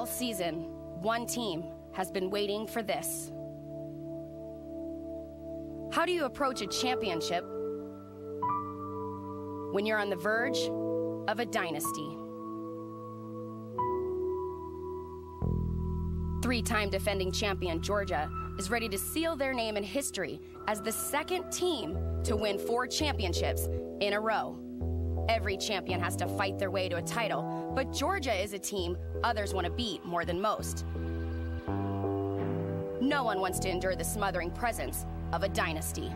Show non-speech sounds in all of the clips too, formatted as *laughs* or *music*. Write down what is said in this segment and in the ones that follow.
All season, one team has been waiting for this. How do you approach a championship when you're on the verge of a dynasty? Three time defending champion Georgia is ready to seal their name in history as the second team to win four championships in a row. Every champion has to fight their way to a title, but Georgia is a team others want to beat more than most. No one wants to endure the smothering presence of a dynasty.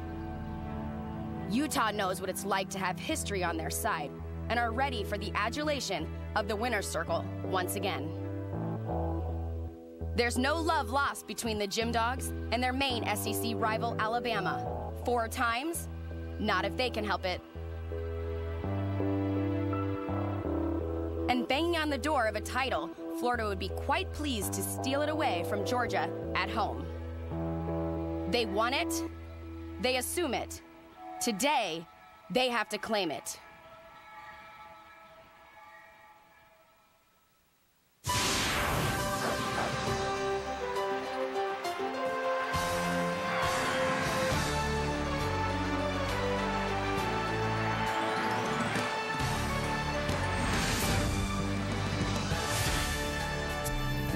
Utah knows what it's like to have history on their side and are ready for the adulation of the winner's circle once again. There's no love lost between the Gym Dogs and their main SEC rival, Alabama. Four times? Not if they can help it. And banging on the door of a title, Florida would be quite pleased to steal it away from Georgia at home. They want it, they assume it. Today, they have to claim it.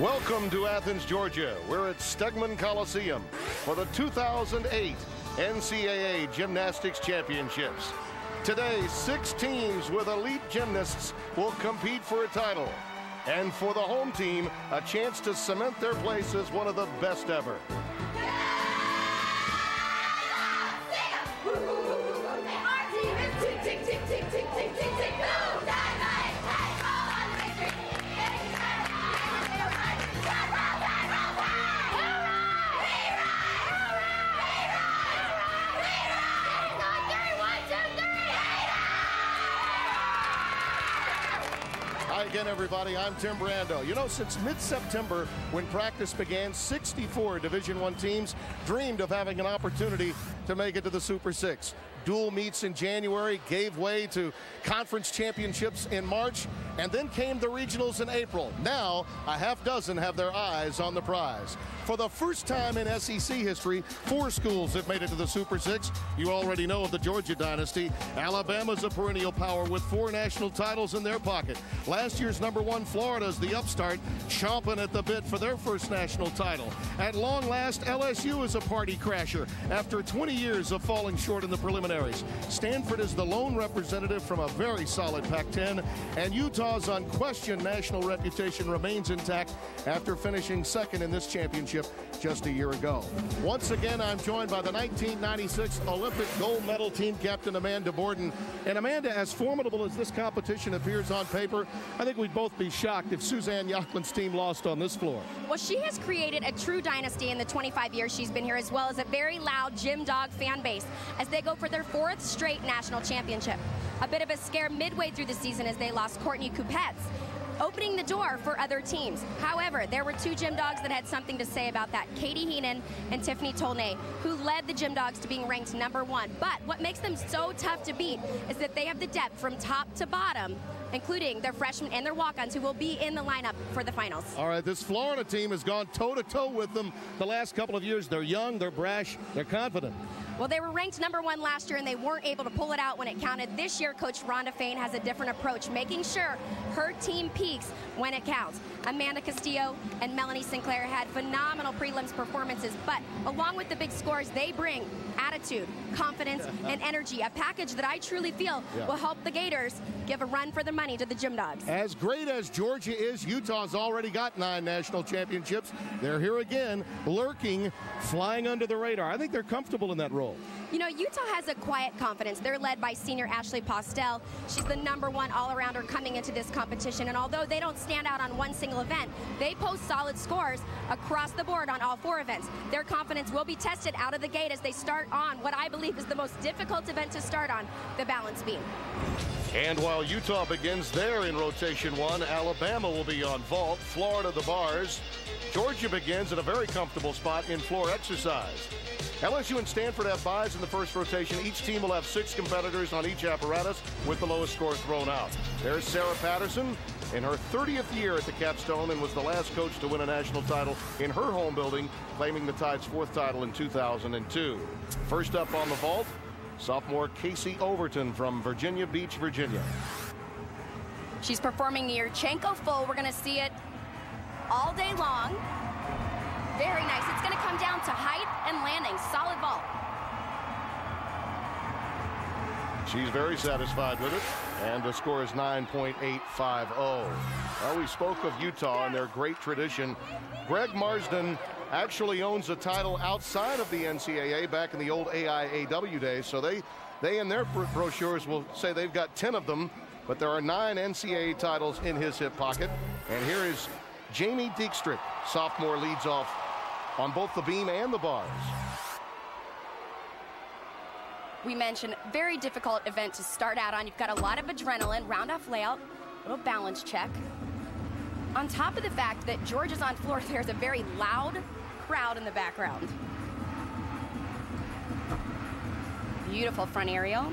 Welcome to Athens, Georgia. We're at Stegeman Coliseum for the 2008 NCAA Gymnastics Championships. Today, six teams with elite gymnasts will compete for a title. And for the home team, a chance to cement their place as one of the best ever. Again, everybody. I'm Tim Brando. You know, since mid-September, when practice began, 64 Division One teams dreamed of having an opportunity to make it to the Super Six. Dual meets in January gave way to conference championships in March, and then came the regionals in April. Now, a half dozen have their eyes on the prize. For the first time in SEC history, four schools have made it to the Super Six. You already know of the Georgia dynasty. Alabama's a perennial power with four national titles in their pocket. Last year's number one, Florida's the upstart, chomping at the bit for their first national title. At long last, LSU is a party crasher after 20 years of falling short in the Stanford is the lone representative from a very solid Pac-10, and Utah's unquestioned national reputation remains intact after finishing second in this championship just a year ago. Once again, I'm joined by the 1996 Olympic gold medal team captain Amanda Borden. And Amanda, as formidable as this competition appears on paper, I think we'd both be shocked if Suzanne Yoculan's team lost on this floor. Well, she has created a true dynasty in the 25 years she's been here, as well as a very loud Gym Dog fan base as they go for their fourth straight national championship. A bit of a scare midway through the season as they lost Courtney Kupets opening the door for other teams. However, there were two gym dogs that had something to say about that. Katie Heenan and Tiffany Tolnay, who led the gym dogs to being ranked number one. But what makes them so tough to beat is that they have the depth from top to bottom including their freshmen and their walk-ons who will be in the lineup for the finals. All right, this Florida team has gone toe-to-toe with them the last couple of years. They're young, they're brash, they're confident. Well, they were ranked number one last year, and they weren't able to pull it out when it counted. This year, Coach Rhonda Faehn has a different approach, making sure her team peaks when it counts. Amanda Castillo and Melanie Sinclair had phenomenal prelims performances, but along with the big scores, they bring attitude, confidence, *laughs* and energy, a package that I truly feel yeah. will help the Gators give a run for their money to the Gym Dogs. As great as Georgia is, Utah's already got nine national championships. They're here again, lurking, flying under the radar. I think they're comfortable in that role. You know, Utah has a quiet confidence. They're led by senior Ashley Postell. She's the number one all-arounder coming into this competition. And although they don't stand out on one single event, they post solid scores across the board on all four events. Their confidence will be tested out of the gate as they start on what I believe is the most difficult event to start on, the balance beam. And while Utah begins there in rotation one, Alabama will be on vault, Florida the bars. Georgia begins in a very comfortable spot in floor exercise. LSU and Stanford have byes in the first rotation. Each team will have six competitors on each apparatus with the lowest score thrown out. There's Sarah Patterson, in her 30th year at the Capstone and was the last coach to win a national title in her home building, claiming the Tide's fourth title in 2002. First up on the vault, sophomore Casey Overton from Virginia Beach, Virginia. She's performing Yurchenko full. We're going to see it all day long. Very nice. It's going to come down to height and landing. Solid vault. She's very satisfied with it, and the score is 9.850. Well, we spoke of Utah and their great tradition. Greg Marsden actually owns a title outside of the NCAA back in the old AIAW days, so they, they in their brochures will say they've got 10 of them, but there are nine NCAA titles in his hip pocket. And here is Jamie Deetscreek, sophomore, leads off on both the beam and the bars. We mentioned very difficult event to start out on. You've got a lot of adrenaline, round off layout, little balance check. On top of the fact that George is on floor, *laughs* there's a very loud crowd in the background. Beautiful front aerial.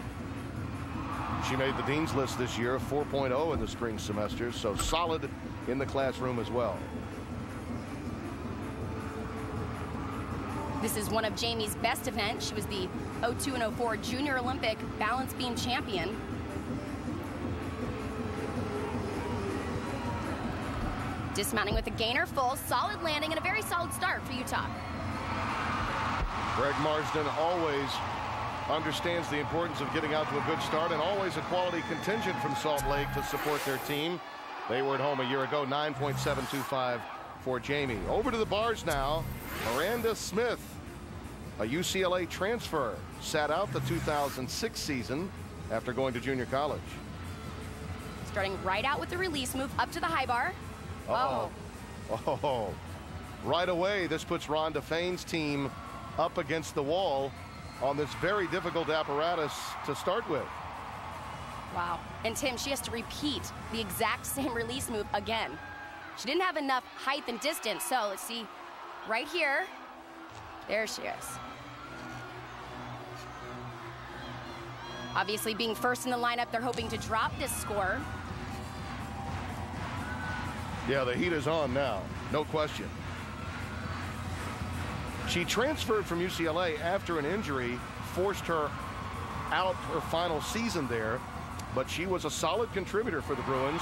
She made the Dean's List this year, 4.0 in the spring semester, so solid in the classroom as well. This is one of Jamie's best events. She was the 02 and 04 Junior Olympic balance beam champion. Dismounting with a gainer full, solid landing, and a very solid start for Utah. Greg Marsden always understands the importance of getting out to a good start and always a quality contingent from Salt Lake to support their team. They were at home a year ago, 9.725 for Jamie. Over to the bars now, Miranda Smith, a UCLA transfer, sat out the 2006 season after going to junior college. Starting right out with the release move up to the high bar. Uh oh. Oh. Right away, this puts Rhonda Faehn's team up against the wall on this very difficult apparatus to start with. Wow. And Tim, she has to repeat the exact *laughs* same release move again. She didn't have enough height and distance, so let's see right here. There she is. Obviously, being first in the lineup, they're hoping to drop this score. Yeah, the heat is on now, no question. She transferred from UCLA after an injury, forced her out her final season there, but she was a solid contributor for the Bruins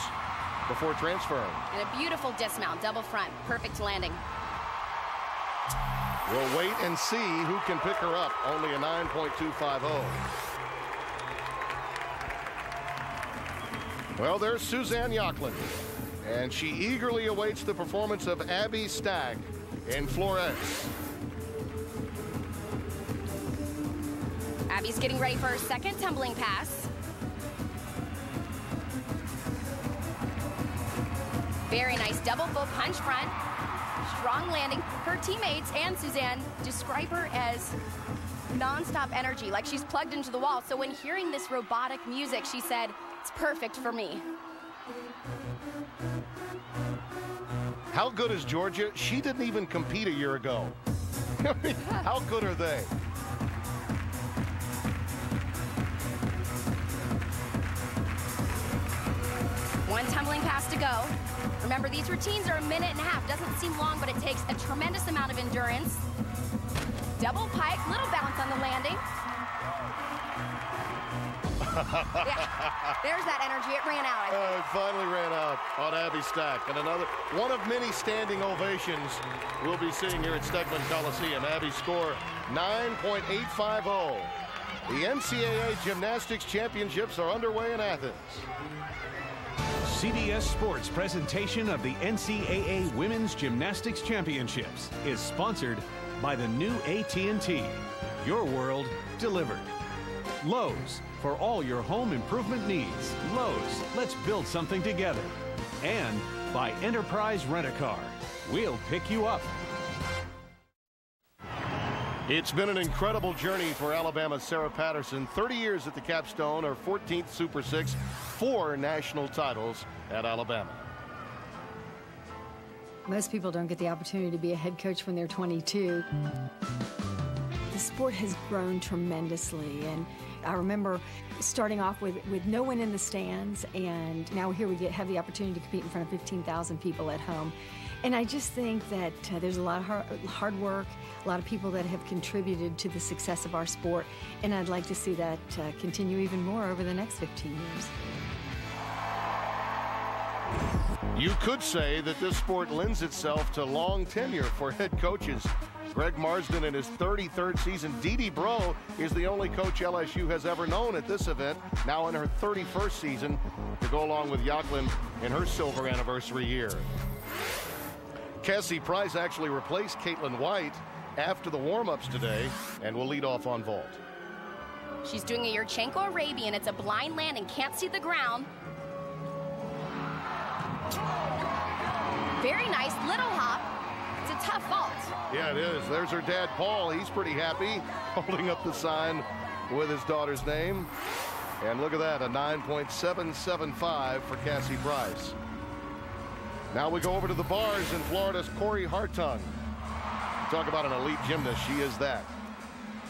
before transferring. And a beautiful dismount, double front, perfect landing. We'll wait and see who can pick her up. Only a 9.250. Well, there's Suzanne Yoculan. And she eagerly awaits the performance of Abby Stack in Flores. Abby's getting ready for her second tumbling pass. Very nice double full punch front. Strong landing. Her teammates and Suzanne describe her as nonstop energy, like she's plugged into the wall. So when hearing this robotic music, she said, it's perfect for me. How good is Georgia? She didn't even compete a year ago. *laughs* How good are they? One tumbling pass to go. Remember, these routines are a minute and a half. Doesn't seem long, but it takes a tremendous amount of endurance. Double pike, little bounce on the landing. *laughs* yeah, there's that energy. It ran out. Uh, it finally ran out on Abby Stack. And another one of many standing ovations we'll be seeing here at Stegeman Coliseum. Abby score 9.850. The NCAA Gymnastics Championships are underway in Athens. CBS Sports presentation of the NCAA Women's Gymnastics Championships is sponsored by the new AT&T. Your world delivered. Lowe's, for all your home improvement needs. Lowe's, let's build something together. And by Enterprise Rent-A-Car. We'll pick you up. It's been an incredible journey for Alabama's Sarah Patterson. 30 years at the capstone, her 14th Super Six, four national titles at Alabama. Most people don't get the opportunity to be a head coach when they're 22. The sport has grown tremendously and I remember starting off with, with no one in the stands, and now here we get have the opportunity to compete in front of 15,000 people at home. And I just think that uh, there's a lot of hard, hard, work, a lot of people that have contributed to the success of our sport, and I'd like to see that uh, continue even more over the next 15 years. You could say that this sport lends itself to long tenure for head coaches. Greg Marsden in his 33rd season. Dee Dee Breaux is the only coach LSU has ever known at this event, now in her 31st season, to go along with Jacqueline in her silver anniversary year. Cassie Price actually replaced Caitlin White after the warm-ups today and will lead off on vault. She's doing a Yurchenko Arabian. It's a blind landing, can't see the ground. Very nice little hop. It's a tough vault. Yeah, it is. There's her dad, Paul. He's pretty happy, *laughs* holding up the sign with his daughter's name. And look at that, a 9.775 for Cassie Price. Now we go over to the bars in Florida's Corey Hartung. Talk about an elite gymnast. She is that.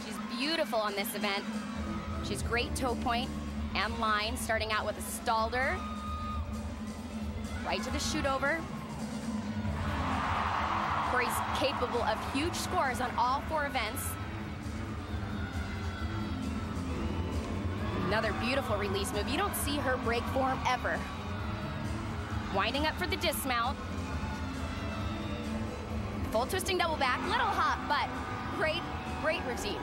She's beautiful on this event. She's great toe point and line, starting out with a Stalder. Right to the shoot over. Corey's capable of huge scores on all four events. Another beautiful release move. You don't see her break form ever. Winding up for the dismount. Full twisting double back, little hop, but great, great routine.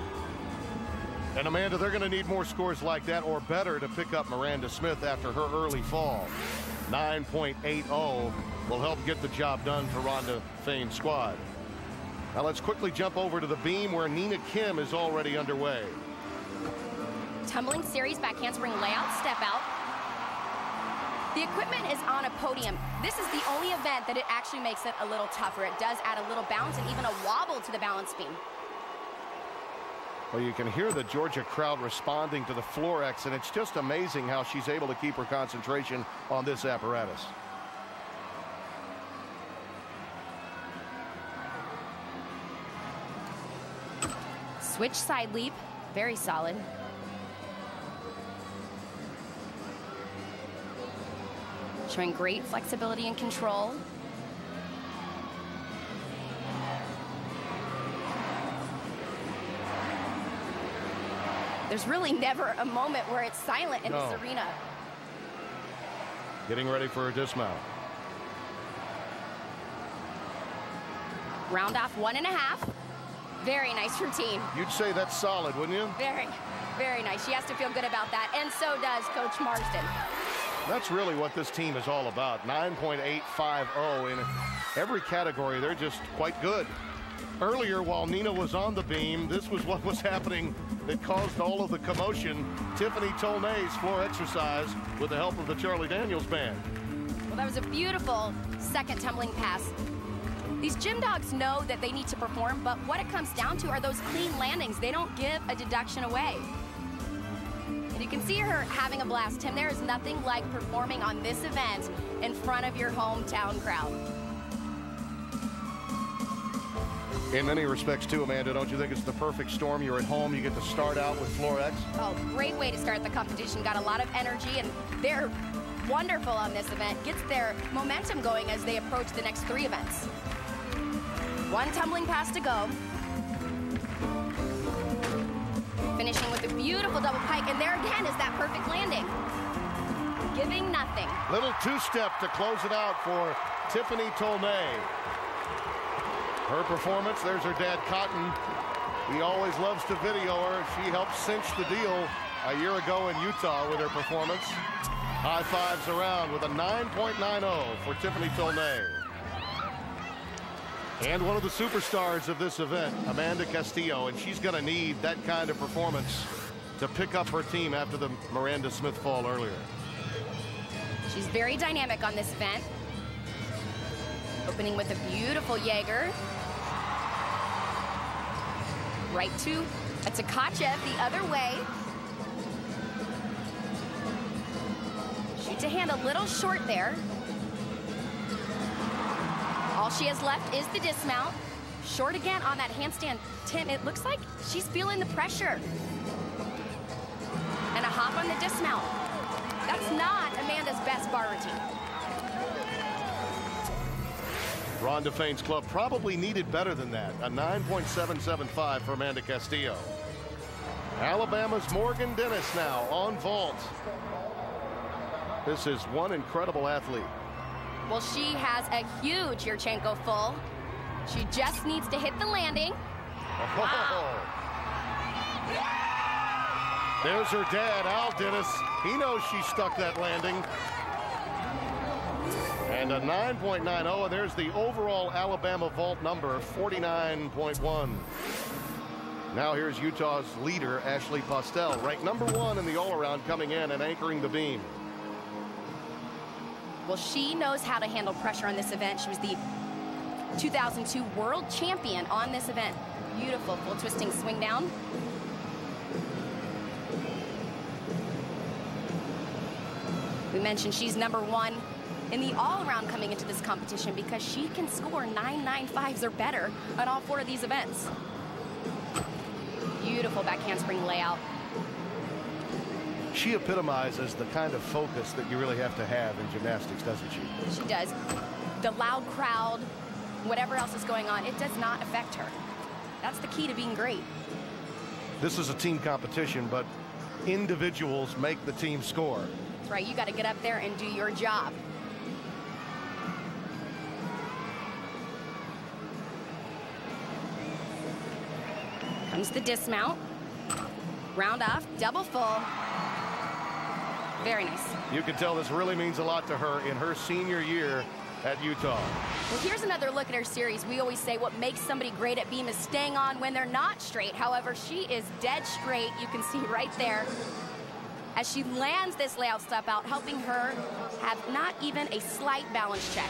And Amanda, they're going to need more scores like that or better to pick up Miranda Smith after her early fall. 9.80 will help get the job done for Rhonda Faehn's squad. Now let's quickly jump over to the beam where Nina Kim is already underway. Tumbling series back handspring layout, step out. The equipment is on a podium. This is the only event that it actually makes it a little tougher. It does add a little bounce and even a wobble to the balance beam. Well, you can hear the Georgia crowd responding to the Florex, and it's just amazing how she's able to keep her concentration on this apparatus. Switch side leap, very solid. Showing great flexibility and control. There's really never a moment where it's silent in no. this arena. Getting ready for a dismount. Round off one and a half. Very nice routine. You'd say that's solid, wouldn't you? Very, very nice. She has to feel good about that, and so does Coach Marsden. That's really what this team is all about. 9.850 in every category. They're just quite good. Earlier, while Nina was on the beam, this was what was happening that caused all of the commotion. Tiffany Tolnay's floor exercise with the help of the Charlie Daniels band. Well, that was a beautiful second tumbling pass. These gym dogs know that they need to perform, but what it comes down to are those clean landings. They don't give a deduction away. You can see her having a blast. Tim, there is nothing like performing on this event in front of your hometown crowd. In many respects, too, Amanda, don't you think it's the perfect storm? You're at home, you get to start out with Florex. Oh, great way to start the competition. Got a lot of energy, and they're wonderful on this event. Gets their momentum going as they approach the next three events. One tumbling pass to go. Finishing with a beautiful double pike, and there again is that perfect landing. Giving nothing. Little two-step to close it out for Tiffany Tolnay. Her performance, there's her dad, Cotton. He always loves to video her. She helped cinch the deal a year ago in Utah with her performance. High fives around with a 9.90 for Tiffany Tolnay. And one of the superstars of this event, Amanda Castillo, and she's going to need that kind of performance to pick up her team after the Miranda Smith fall earlier. She's very dynamic on this event. Opening with a beautiful Jaeger right to a Tkachev the other way. Shoot to hand a little short there. All she has left is the dismount. Short again on that handstand. Tim, it looks like she's feeling the pressure. And a hop on the dismount. That's not Amanda's best bar routine. Rhonda Faehn's club probably needed better than that. A 9.775 for Amanda Castillo. Alabama's Morgan Dennis now on vault. This is one incredible athlete. Well, she has a huge Yurchenko full. She just needs to hit the landing. Wow. *laughs* There's her dad, Al Dennis. He knows she stuck that landing. And a 9.90, and there's the overall Alabama vault number, 49.1. Now here's Utah's leader, Ashley Postell, ranked number one in the all-around coming in and anchoring the beam. Well, she knows how to handle pressure on this event. She was the 2002 world champion on this event. Beautiful full twisting swing down. We mentioned she's number one in the all-around coming into this competition because she can score 995s or better on all four of these events. Beautiful back handspring layout. She epitomizes the kind of focus that you really have to have in gymnastics, doesn't she? She does. The loud crowd, whatever else is going on, it does not affect her. That's the key to being great. This is a team competition, but individuals make the team score. That's right. You got to get up there and do your job. Comes the dismount. Round off, double full. Very nice. You can tell this really means a lot to her in her senior year at Utah. Well, here's another look at her series. We always say what makes somebody great at beam is staying on when they're not straight. However, she is dead straight. You can *laughs* see right there as she lands this layout step out, helping her have not even a slight balance check.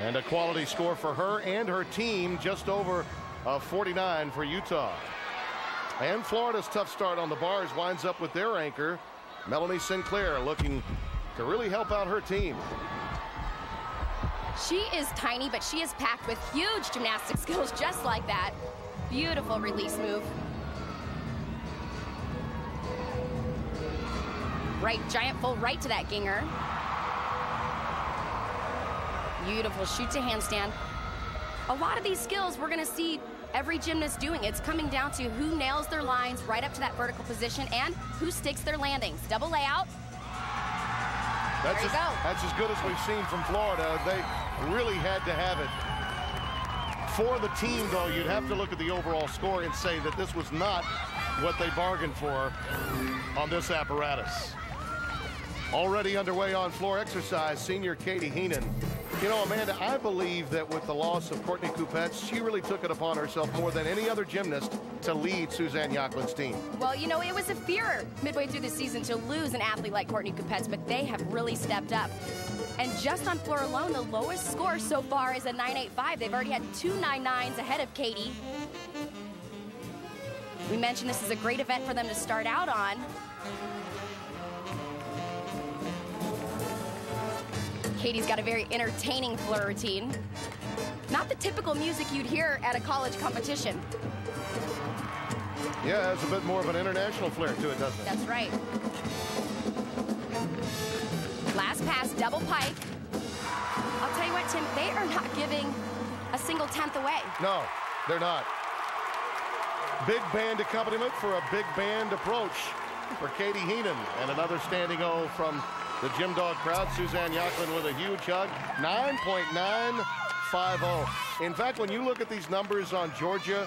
And a quality score for her and her team, just over a 49 for Utah. And Florida's tough start on the bars winds up with their anchor, Melanie Sinclair, looking to really help out her team. She is tiny, but she is packed with huge gymnastic *laughs* skills just like that. Beautiful release move. Right, giant full right to that Gienger. Beautiful shoot to handstand. A lot of these skills we're gonna see every gymnast doing. It's coming down to who nails their lines right up to that vertical position and who sticks their landings. Double layout. That's, as, that's as good as we've seen from Florida. They really had to have it. For the team, though, you'd have to look at the overall score and say that this was not what they bargained for on this apparatus. Already underway on floor exercise, senior Katie Heenan. You know, Amanda, I believe that with the loss of Courtney Kupets, she really took it upon herself more than any other gymnast to lead Suzanne Yoculan's team. Well, you know, it was a fear midway through the season to lose an athlete like Courtney Kupets, but they have really stepped up. And just on floor alone, the lowest score so far is a 985. They've already had two 9.9s ahead of Katie. We mentioned this is a great event for them to start out on. Katie's got a very entertaining floor routine. Not the typical music you'd hear at a college competition. Yeah, it's a bit more of an international flair to it, doesn't it? That's right. Last pass, double pike. I'll tell you what, Tim, they are not giving a single tenth away. No, they're not. Big band accompaniment for a big band approach for Katie Heenan. And another standing O from the Gym Dog crowd. Suzanne Yoculan with a huge hug. 9.950. In fact, when you look at these numbers on Georgia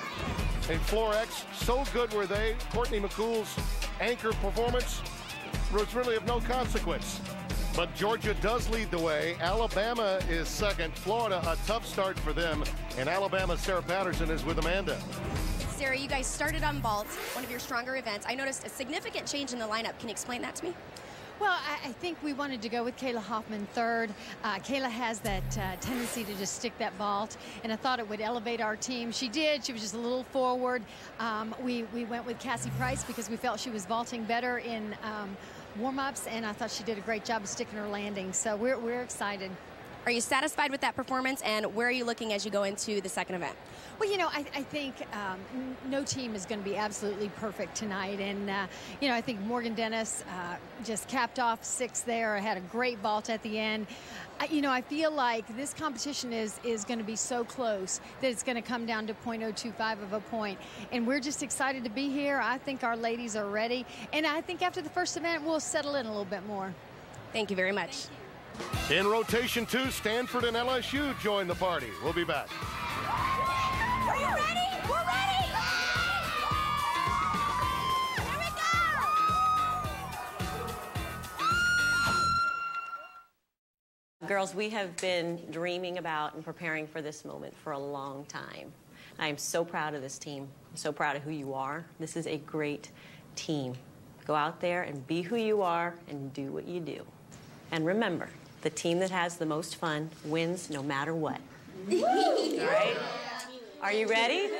and Floor X, so good were they. Courtney McCool's anchor performance was really of no consequence. But Georgia does lead the way. Alabama is second. Florida, a tough start for them. And Alabama's Sarah Patterson is with Amanda. Sarah, you guys started on vault, one of your stronger events. I noticed a significant change in the lineup. Can you explain that to me? Well, I, I, think we wanted to go with Kayla Hoffman third. Uh, Kayla has that uh, tendency to just stick that vault, and I thought it would elevate our team. She did. She was just a little forward. Um, we, we went with Cassie Price because we felt she was vaulting better in um, warm-ups, and I thought she did a great job of sticking her landing. So we're, we're excited. Are you satisfied with that performance, and where are you looking as you go into the second event? Well, you know, I, I think um, no team is going to be absolutely perfect tonight. And, uh, you know, I think Morgan Dennis uh, just capped off six there, had a great vault at the end. I, you know, I feel like this competition is, is going to be so close that it's going to come down to .025 of a point. And we're just excited to be here. I think our ladies are ready. And I think after the first event, we'll settle in a little bit more. Thank you very much. In rotation two, Stanford and LSU join the party. We'll be back. Girls, we have been dreaming about and preparing for this moment for a long time. I am so proud of this team. I'm so proud of who you are. This is a great team. Go out there and be who you are and do what you do. And remember, the team that has the most fun wins no matter what. *laughs* Right? Are you ready?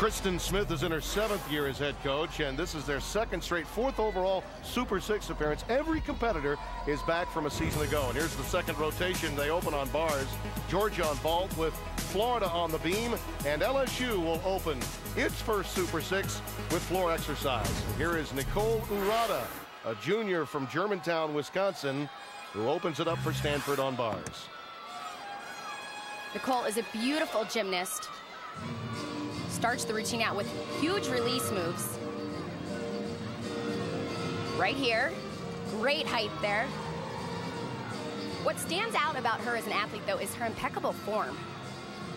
Kristen Smith is in her seventh year as head coach, and this is their second straight, fourth overall Super Six appearance. Every competitor is back from a season ago. And here's the second rotation. They open on bars. Georgia on vault with Florida on the beam, and LSU will open its first Super Six with floor exercise. Here is Nicole Ourada a junior from Germantown, Wisconsin, who opens it up for Stanford on bars. Nicole is a beautiful gymnast. Starts the routine out with huge release moves. Right here. Great height there. What stands out about her as an athlete, though, is her impeccable form.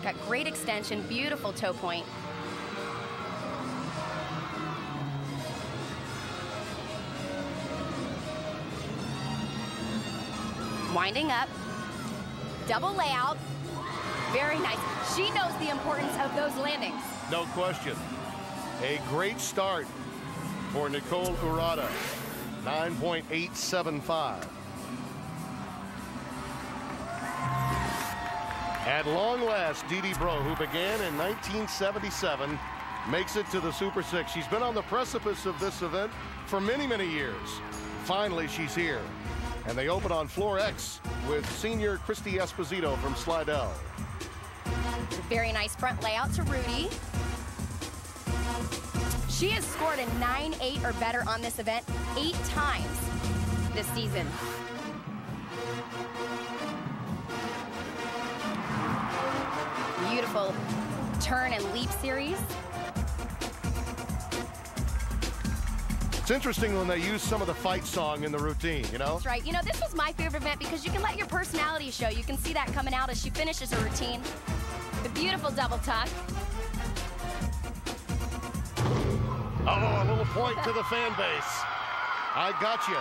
Got great extension, beautiful toe point. winding up. Double layout. Very nice. She knows the importance of those landings. No question. A great start for Nicole Ourada. 9.875. At long last, Dee Breaux, who began in 1977, makes it to the Super Six. She's been on the precipice of this event for many, many years. Finally, she's here. And they open on floor X with senior Christy Esposito from Slidell. Very nice front layout to Rudy. She has scored a 9-8 or better on this event eight times this season. Beautiful turn and leap series. It's interesting when they use some of the fight song in the routine, you know? That's right. You know, this was my favorite event because you can let your personality show. You can see that coming out as she finishes her routine. The beautiful double tuck. Oh, a little point to the fan base. I got you.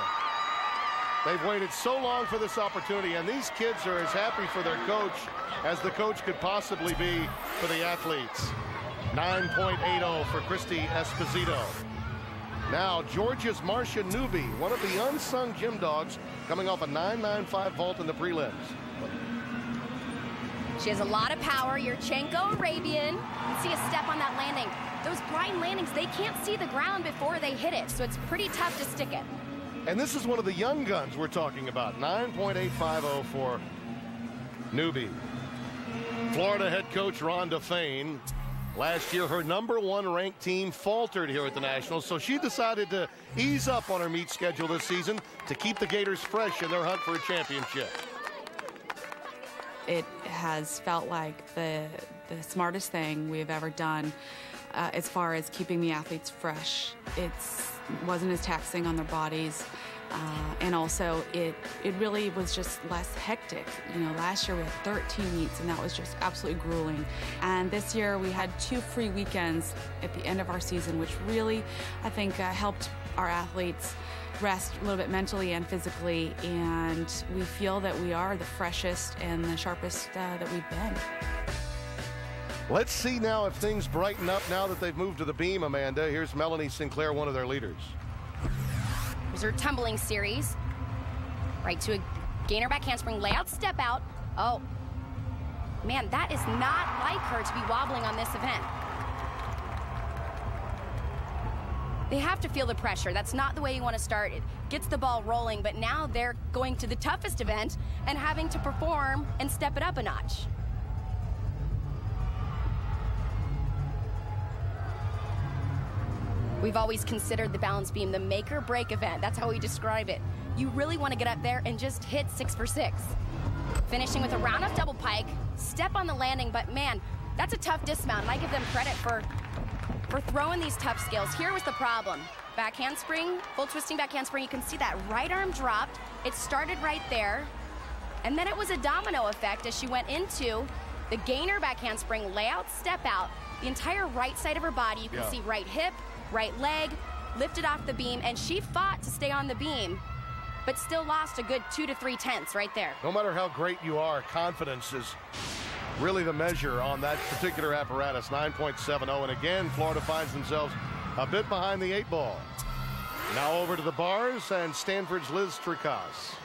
They've waited so long for this opportunity, and these kids are as happy for their coach as the coach could possibly be for the athletes. 9.80 for Christy Esposito. Now, Georgia's Marcia Newby, one of the unsung gym dogs, coming off a 9.95 vault in the prelims. She has a lot of power. Yurchenko Arabian. You see a step on that landing. Those blind landings, they can't see the ground before they hit it, so it's pretty tough to stick it. And this is one of the young guns we're talking about. 9.850 for Newby. Florida head coach Rhonda Faehn Last year, her number one ranked team faltered here at the Nationals, so she decided to ease up on her meet schedule this season to keep the Gators fresh in their hunt for a championship. It has felt like the, the smartest thing we've ever done uh, as far as keeping the athletes fresh. It wasn't as taxing on their bodies. Uh, and also, it it really was just less hectic. You know, last year we had 13 meets, and that was just absolutely grueling. And this year we had two free weekends at the end of our season, which really, I think, uh, helped our athletes rest a little bit mentally and physically. And we feel that we are the freshest and the sharpest uh, that we've been. Let's see now if things brighten up now that they've moved to the beam, Amanda. Here's Melanie Sinclair, one of their leaders. Here's her tumbling series. Right to a gainer back handspring, layout, step out. Oh, man, that is not like her to be wobbling on this event. They have to feel the pressure. That's not the way you want to start. It gets the ball rolling, but now they're going to the toughest event and having to perform and step it up a notch. We've always considered the balance beam the make or break event. That's how we describe it. You really want to get up there and just hit six for six. Finishing with a round of double pike, step on the landing, but man, that's a tough dismount, and I give them credit for, for throwing these tough skills. Here was the problem. Back handspring, full twisting back handspring. You can see that right arm dropped. It started right there. And then it was a domino effect as she went into the gainer back handspring, layout, step out. The entire right side of her body, you can Yeah. see right hip, right leg, lifted off the beam, and she fought to stay on the beam, but still lost a good two to three tenths right there. No matter how great you are, confidence is really the measure on that particular apparatus, 9.70. And again, Florida finds themselves a bit behind the eight ball. Now over to the bars and Stanford's Liz Tricase.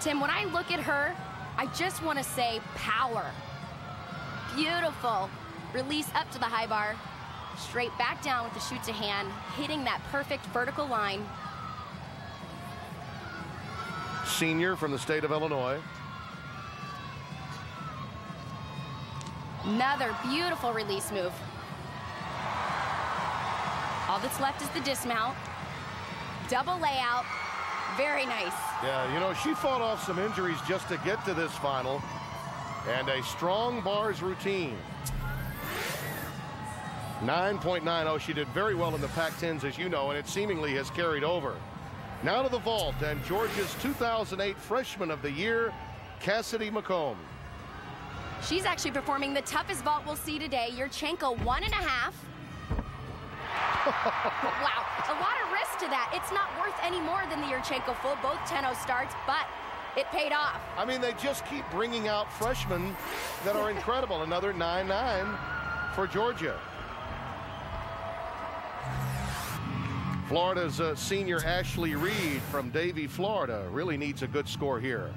Tim, when I look at her, I just want to say power. Beautiful. Release up to the high bar, straight back down with the shoot to hand, hitting that perfect vertical line. Senior from the state of Illinois. Another beautiful release move. All that's left is the dismount. Double layout. Very nice. Yeah, you know, she fought off some injuries just to get to this final. And a strong bars routine. 9.90. She did very well in the Pac-10s, as you know, and it seemingly has carried over. Now to the vault, and Georgia's 2008 Freshman of the Year, Cassidy McComb. She's actually performing the toughest vault we'll see today. Yurchenko one and a half. *laughs* wow, a lot of risk to that. It's not worth any more than the Yurchenko full, both 10-0 starts, but it paid off. I mean, they just keep bringing out freshmen that are *laughs* incredible. Another 9-9 for Georgia. Florida's uh, senior Ashley Reed from Davie, Florida, really needs a good score here.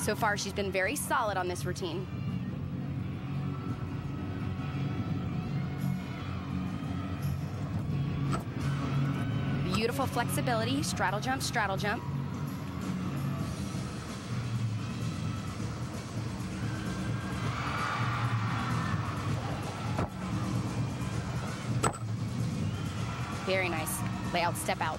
So far, she's been very solid on this routine. Beautiful flexibility, straddle jump, straddle jump. Very nice. Layout, step out.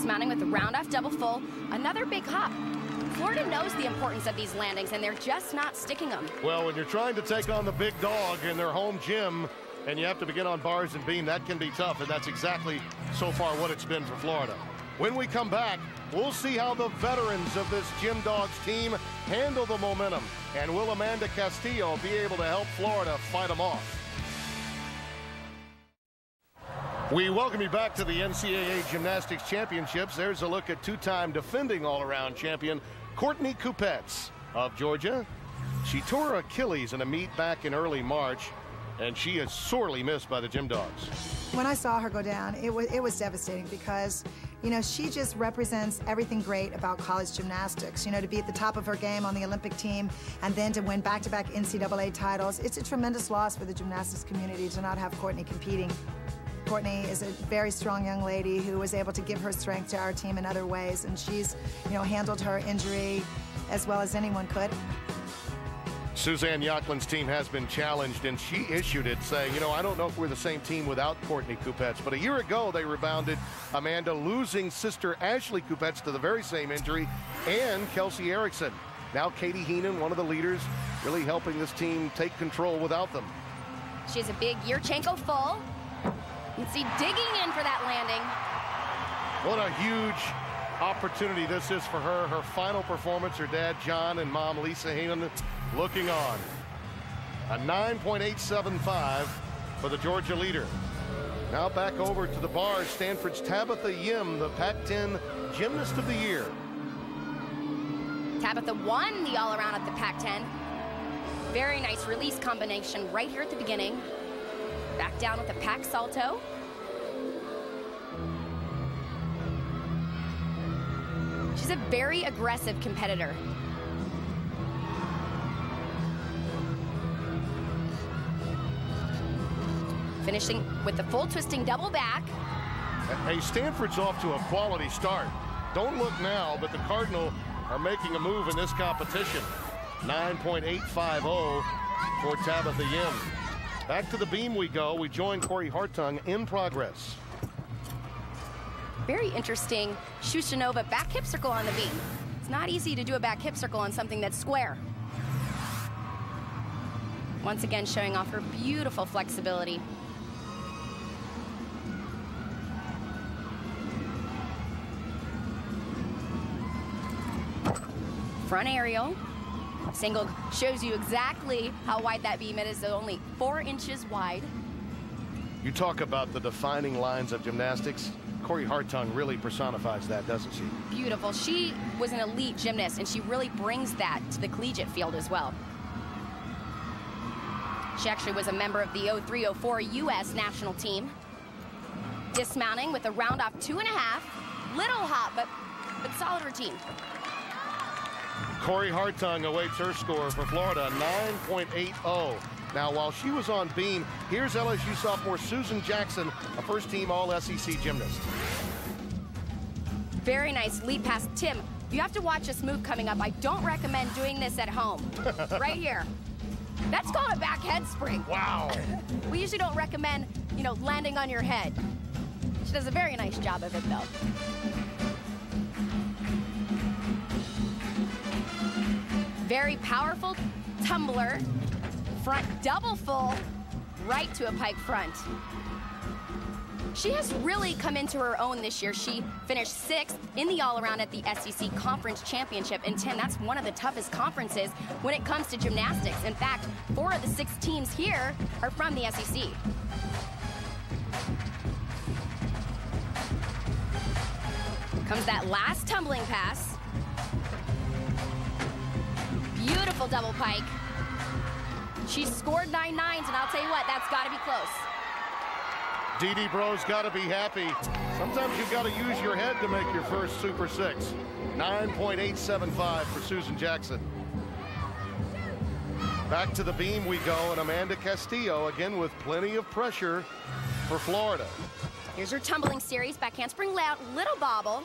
Dismounting with a round off double full. Another big hop. Florida knows the importance of these landings, and they're just not sticking them. Well, when you're trying to take on the big dog in their home gym and you have to begin on bars and beam, that can be tough, and that's exactly so far what it's been for Florida. When we come back, we'll see how the veterans of this Gym Dogs team handle the momentum, and will Amanda Castillo be able to help Florida fight them off? We welcome you back to the NCAA Gymnastics Championships. There's a look at two-time defending all-around champion Courtney Kupets of Georgia. She tore her Achilles in a meet back in early March, and she is sorely missed by the Gym Dogs. When I saw her go down, it was it was devastating because, you know, she just represents everything great about college gymnastics. You know, to be at the top of her game on the Olympic team and then to win back-to-back NCAA titles, it's a tremendous loss for the gymnastics community to not have Courtney competing. Courtney is a very strong young lady who was able to give her strength to our team in other ways, and she's, you know, handled her injury as well as anyone could. Suzanne Yoculan's team has been challenged, and she issued it saying, you know, I don't know if we're the same team without Courtney Kupets, but a year ago they rebounded Amanda losing sister Ashley Kupets to the very same injury, and Kelsey Erickson. Now Katie Heenan, one of the leaders, really helping this team take control without them. She has a big Yurchenko full. You see digging in for that landing. What a huge opportunity this is for her. Her final performance, her dad John and mom Lisa Heenan looking on. A 9.875 for the Georgia leader. Now back over to the bar, Stanford's Tabitha Yim, the Pac-10 Gymnast of the Year. Tabitha won the all-around at the Pac-10. Very nice release combination right here at the beginning. Back down with a Pac Salto. She's a very aggressive competitor. Finishing with the full twisting double back. Hey, Stanford's off to a quality start. Don't look now, but the Cardinal are making a move in this competition. 9.850 for Tabitha Yim. Back to the beam we go. We join Corey Hartung in progress. Very interesting Shushunova back hip circle on the beam. It's not easy to do a back hip circle on something that's square. Once again showing off her beautiful flexibility. Front aerial. Single shows you exactly how wide that beam is. It's only four inches wide. You talk about the defining lines of gymnastics. Corey Hartung really personifies that, doesn't she? Beautiful. She was an elite gymnast, and she really brings that to the collegiate field as well. She actually was a member of the 0304 U.S. national team. Dismounting with a round off two and a half. Little hot, but, but solid routine. Corey Hartung awaits her score for Florida, 9.80. Now, while she was on beam, here's LSU sophomore Susan Jackson, a first-team All-SEC gymnast. Very nice lead pass. Tim, you have to watch this move coming up. I don't recommend doing this at home. *laughs* right here. That's called a back head spring. Wow. We usually don't recommend, you know, landing on your head. She does a very nice job of it, though. Very powerful tumbler. Front double full, right to a pike front. She has really come into her own this year. She finished sixth in the all-around at the SEC Conference Championship. And Tim, that's one of the toughest conferences when it comes to gymnastics. In fact, four of the six teams here are from the SEC. Comes that last tumbling pass. Beautiful double pike. She scored nine nines, and I'll tell you what, that's got to be close. Dee Dee Breaux's got to be happy. Sometimes you've got to use your head to make your first Super Six. 9.875 for Susan Jackson. Back to the beam we go, and Amanda Castillo again with plenty of pressure for Florida. Here's her tumbling series, back handspring layout, little bobble.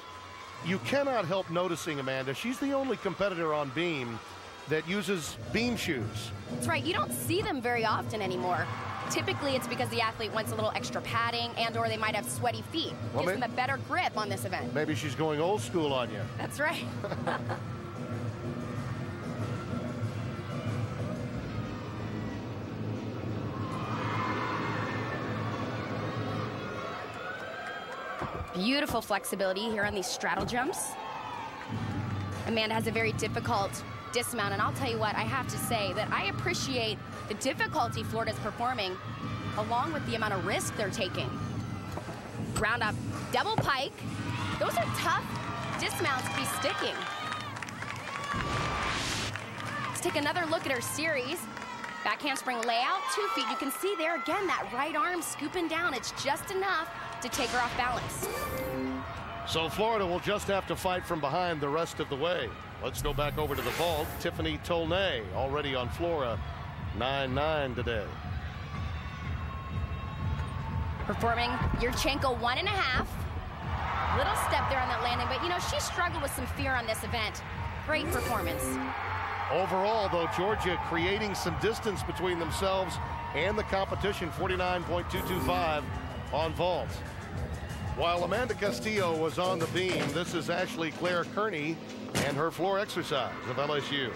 You cannot help noticing, Amanda, she's the only competitor on beam that uses beam shoes. That's right, you don't see them very often anymore. Typically, it's because the athlete wants a little extra padding and or they might have sweaty feet. Well, Gives them a better grip on this event. Maybe she's going old school on you. That's right. *laughs* Beautiful flexibility here on these straddle jumps. Amanda has a very difficult dismount, and I'll tell you what, I have to say that I appreciate the difficulty Florida's performing along with the amount of risk they're taking. Round up, double pike. Those are tough dismounts to be sticking. Let's take another look at her series. Back handspring layout, two feet. You can see there again that right arm scooping down. It's just enough to take her off balance. So Florida will just have to fight from behind the rest of the way. Let's go back over to the vault. Tiffany Tolnay already on Flora, 9-9 today. Performing Yurchenko one and a half. Little step there on that landing, but you know, she struggled with some fear on this event. Great performance. Overall, though, Georgia creating some distance between themselves and the competition, 49.225 on vault. While Amanda Castillo was on the beam, this is Ashley Claire Kearney and her floor exercise of LSU.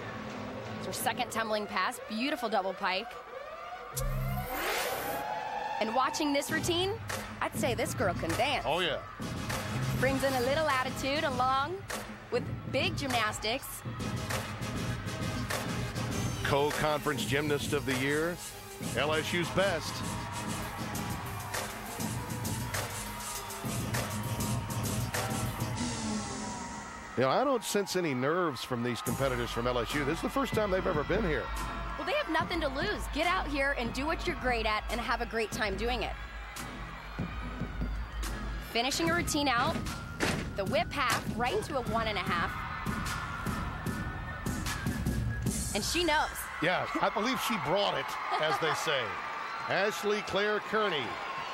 It's her second tumbling pass. Beautiful double pike. And watching this routine, I'd say this girl can dance. Oh, yeah. Brings in a little attitude along with big gymnastics. Co-conference gymnast of the year, LSU's best. You know, I don't sense any nerves from these competitors from LSU. This is the first time they've ever been here. Well, they have nothing to lose. Get out here and do what you're great at and have a great time doing it. Finishing a routine out, the whip half right into a one and a half. And she knows. Yeah, I believe she brought it, as they say. *laughs* Ashley Claire Kearney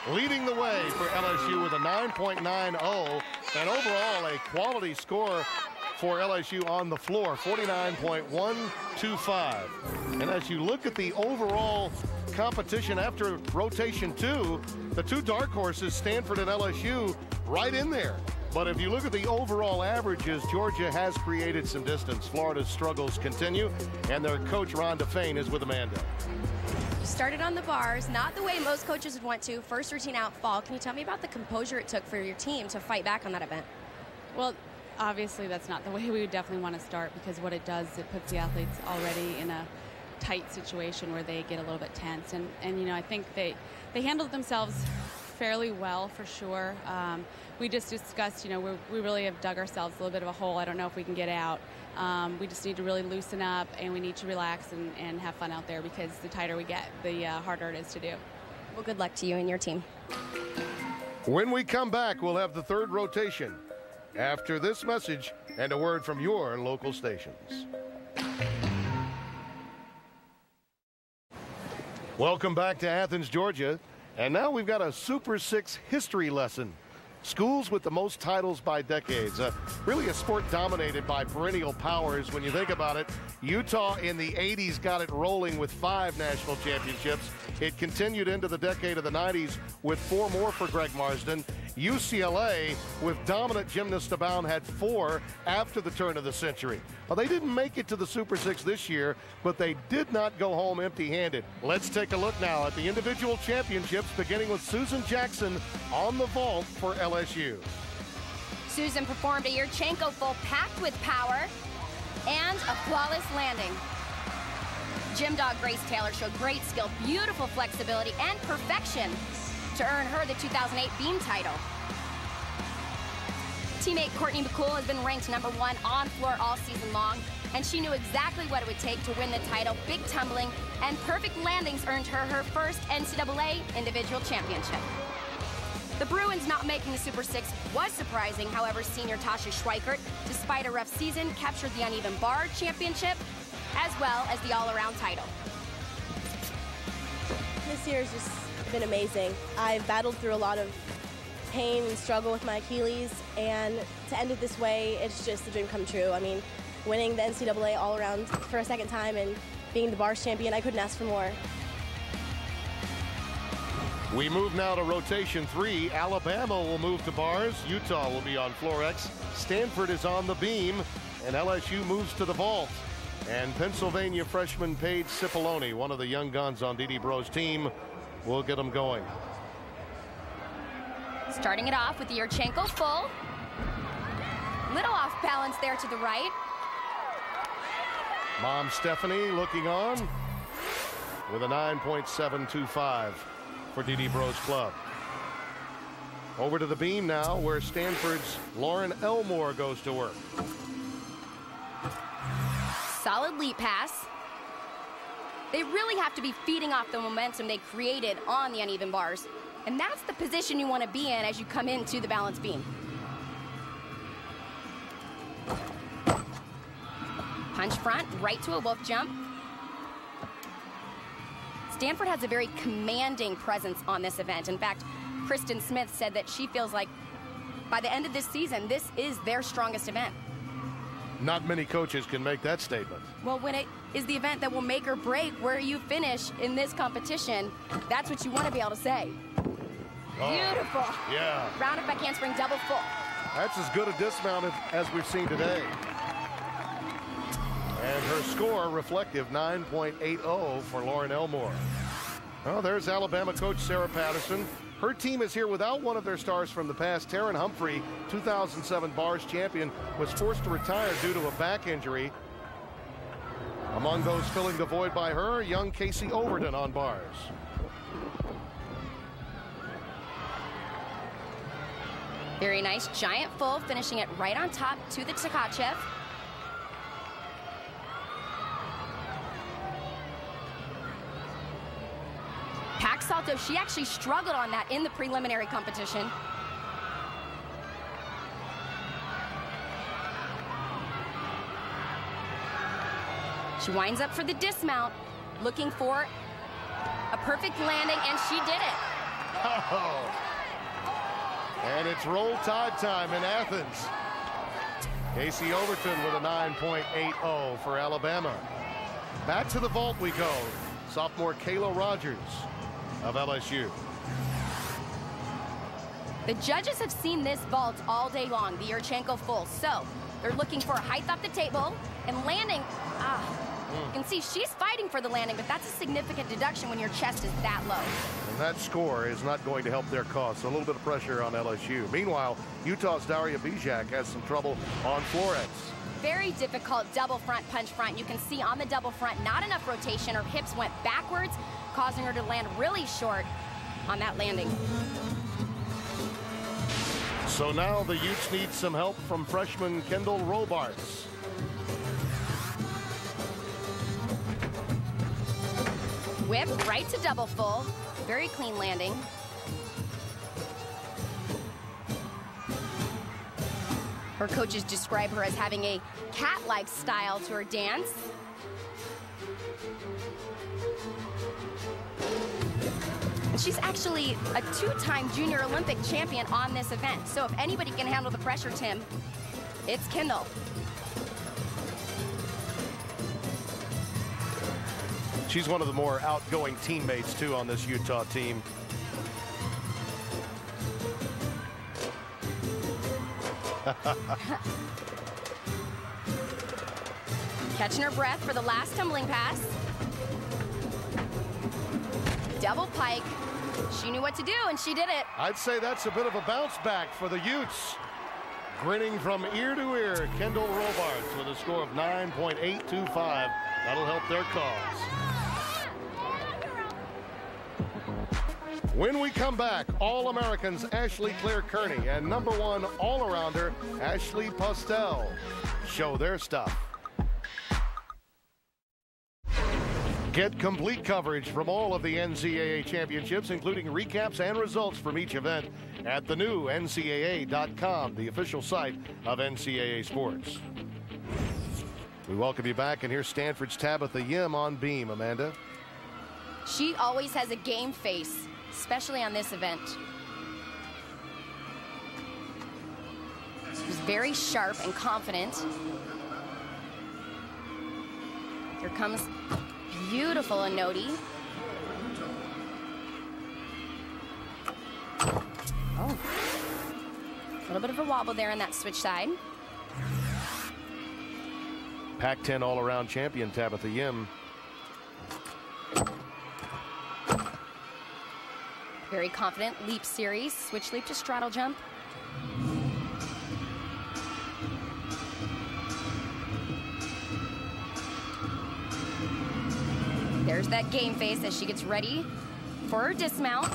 leading the way for LSU with a 9.90 and overall a quality score for LSU on the floor, 49.125. And as you look at the overall competition after rotation two, the two dark horses, Stanford and LSU, right in there. But if you look at the overall averages, Georgia has created some distance. Florida's struggles continue, and their coach, Rhonda Faehn, is with Amanda. You started on the bars, not the way most coaches would want to. First routine out fall. Can you tell me about the composure it took for your team to fight back on that event? Well, obviously that's not the way we would definitely want to start because what it does, it puts the athletes already in a tight situation where they get a little bit tense. And, and you know, I think they, they handled themselves fairly well for sure. Um, we just discussed, you know, we, we really have dug ourselves a little bit of a hole. I don't know if we can get out. Um, we just need to really loosen up and we need to relax and, and have fun out there because the tighter we get, the uh, harder it is to do. Well, good luck to you and your team. When we come back, we'll have the third rotation after this message and a word from your local stations. Welcome back to Athens, Georgia. And now we've got a Super Six history lesson. Schools with the most titles by decades. Uh, really a sport dominated by perennial powers. When you think about it, Utah in the 80s got it rolling with five national championships. It continued into the decade of the 90s with four more for Greg Marsden. UCLA, with dominant gymnasts abound, had four after the turn of the century. Well, they didn't make it to the Super Six this year, but they did not go home empty handed. Let's take a look now at the individual championships, beginning with Susan Jackson on the vault for LSU. Susan performed a Yurchenko full packed with power and a flawless landing. Gym dog Grace Taylor showed great skill, beautiful flexibility, and perfection to earn her the 2008 Beam title. Teammate Courtney McCool has been ranked number one on floor all season long, and she knew exactly what it would take to win the title. Big tumbling and perfect landings earned her her first NCAA individual championship. The Bruins not making the Super Six was surprising. However, senior Tasha Schwikert, despite a rough season, captured the uneven bar championship as well as the all-around title. This year has just been amazing. I've battled through a lot of pain and struggle with my Achilles, and to end it this way, it's just a dream come true. I mean, winning the NCAA all-around for a second time and being the bars champion, I couldn't ask for more. We move now to rotation three. Alabama will move to bars. Utah will be on floor X. Stanford is on the beam, and LSU moves to the vault. And Pennsylvania freshman Paige Cipollone, one of the young guns on Dee Breaux's team, will get them going. Starting it off with the Yurchenko full. Little off balance there to the right. Mom Stephanie looking on with a 9.725 for Dee Breaux's club. Over to the beam now where Stanford's Lauren Elmore goes to work. Solid leap pass. They really have to be feeding off the momentum they created on the uneven bars. And that's the position you want to be in as you come into the balance beam. Punch front, right to a wolf jump. Stanford has a very commanding presence on this event. In fact, Kristen Smyth said that she feels like by the end of this season, this is their strongest event. Not many coaches can make that statement. Well, when it is the event that will make or break where you finish in this competition, that's what you want to be able to say. Oh, Beautiful. Yeah. Rounded back handspring double full. That's as good a dismount as we've seen today. And her score reflective 9.80 for Lauren Elmore. Well, there's Alabama coach Sarah Patterson. Her team is here without one of their stars from the past. Terin Humphrey, 2007 Bars champion, was forced to retire due to a back injury. Among those filling the void by her, young Casey Overton on bars. Very nice giant full, finishing it right on top to the Tkachev. Pack Salto, she actually struggled on that in the preliminary competition. She winds up for the dismount, looking for a perfect landing, and she did it. Oh. And it's roll tide time in Athens. Casey Overton with a 9.80 for Alabama. Back to the vault we go. Sophomore Kayla Rogers of LSU. The judges have seen this vault all day long, the Yurchenko full. So they're looking for height off the table and landing. Ah, you can see she's fighting for the landing, but that's a significant deduction when your chest is that low. And that score is not going to help their cause. So a little bit of pressure on LSU. Meanwhile, Utah's Daria Bijak has some trouble on Florets. Very difficult double front punch front. You can see on the double front, not enough rotation. Her hips went backwards, causing her to land really short on that landing. So now the Utes need some help from freshman Kendall Robarts. Whip right to double full. Very clean landing. Her coaches describe her as having a cat-like style to her dance. She's actually a two-time junior Olympic champion on this event. So if anybody can handle the pressure, Tim, it's Kendall. She's one of the more outgoing teammates, too, on this Utah team. *laughs* Catching her breath for the last tumbling pass. Double pike. She knew what to do, and she did it. I'd say that's a bit of a bounce back for the Utes. Grinning from ear to ear, Kendall Robarts with a score of 9.825. That'll help their cause. When we come back, All-Americans Ashley Claire Kearney and number one all-arounder Ashley Postell show their stuff. Get complete coverage from all of the NCAA championships, including recaps and results from each event at the new NCAA.com, the official site of NCAA Sports. We welcome you back, and here's Stanford's Tabitha Yim on beam, Amanda. She always has a game face, especially on this event. She's very sharp and confident. Here comes beautiful Onodi. Oh. A little bit of a wobble there on that switch side. Pac-10 all-around champion Tabitha Yim. Very confident leap series, switch leap to straddle jump. There's that game face as she gets ready for her dismount.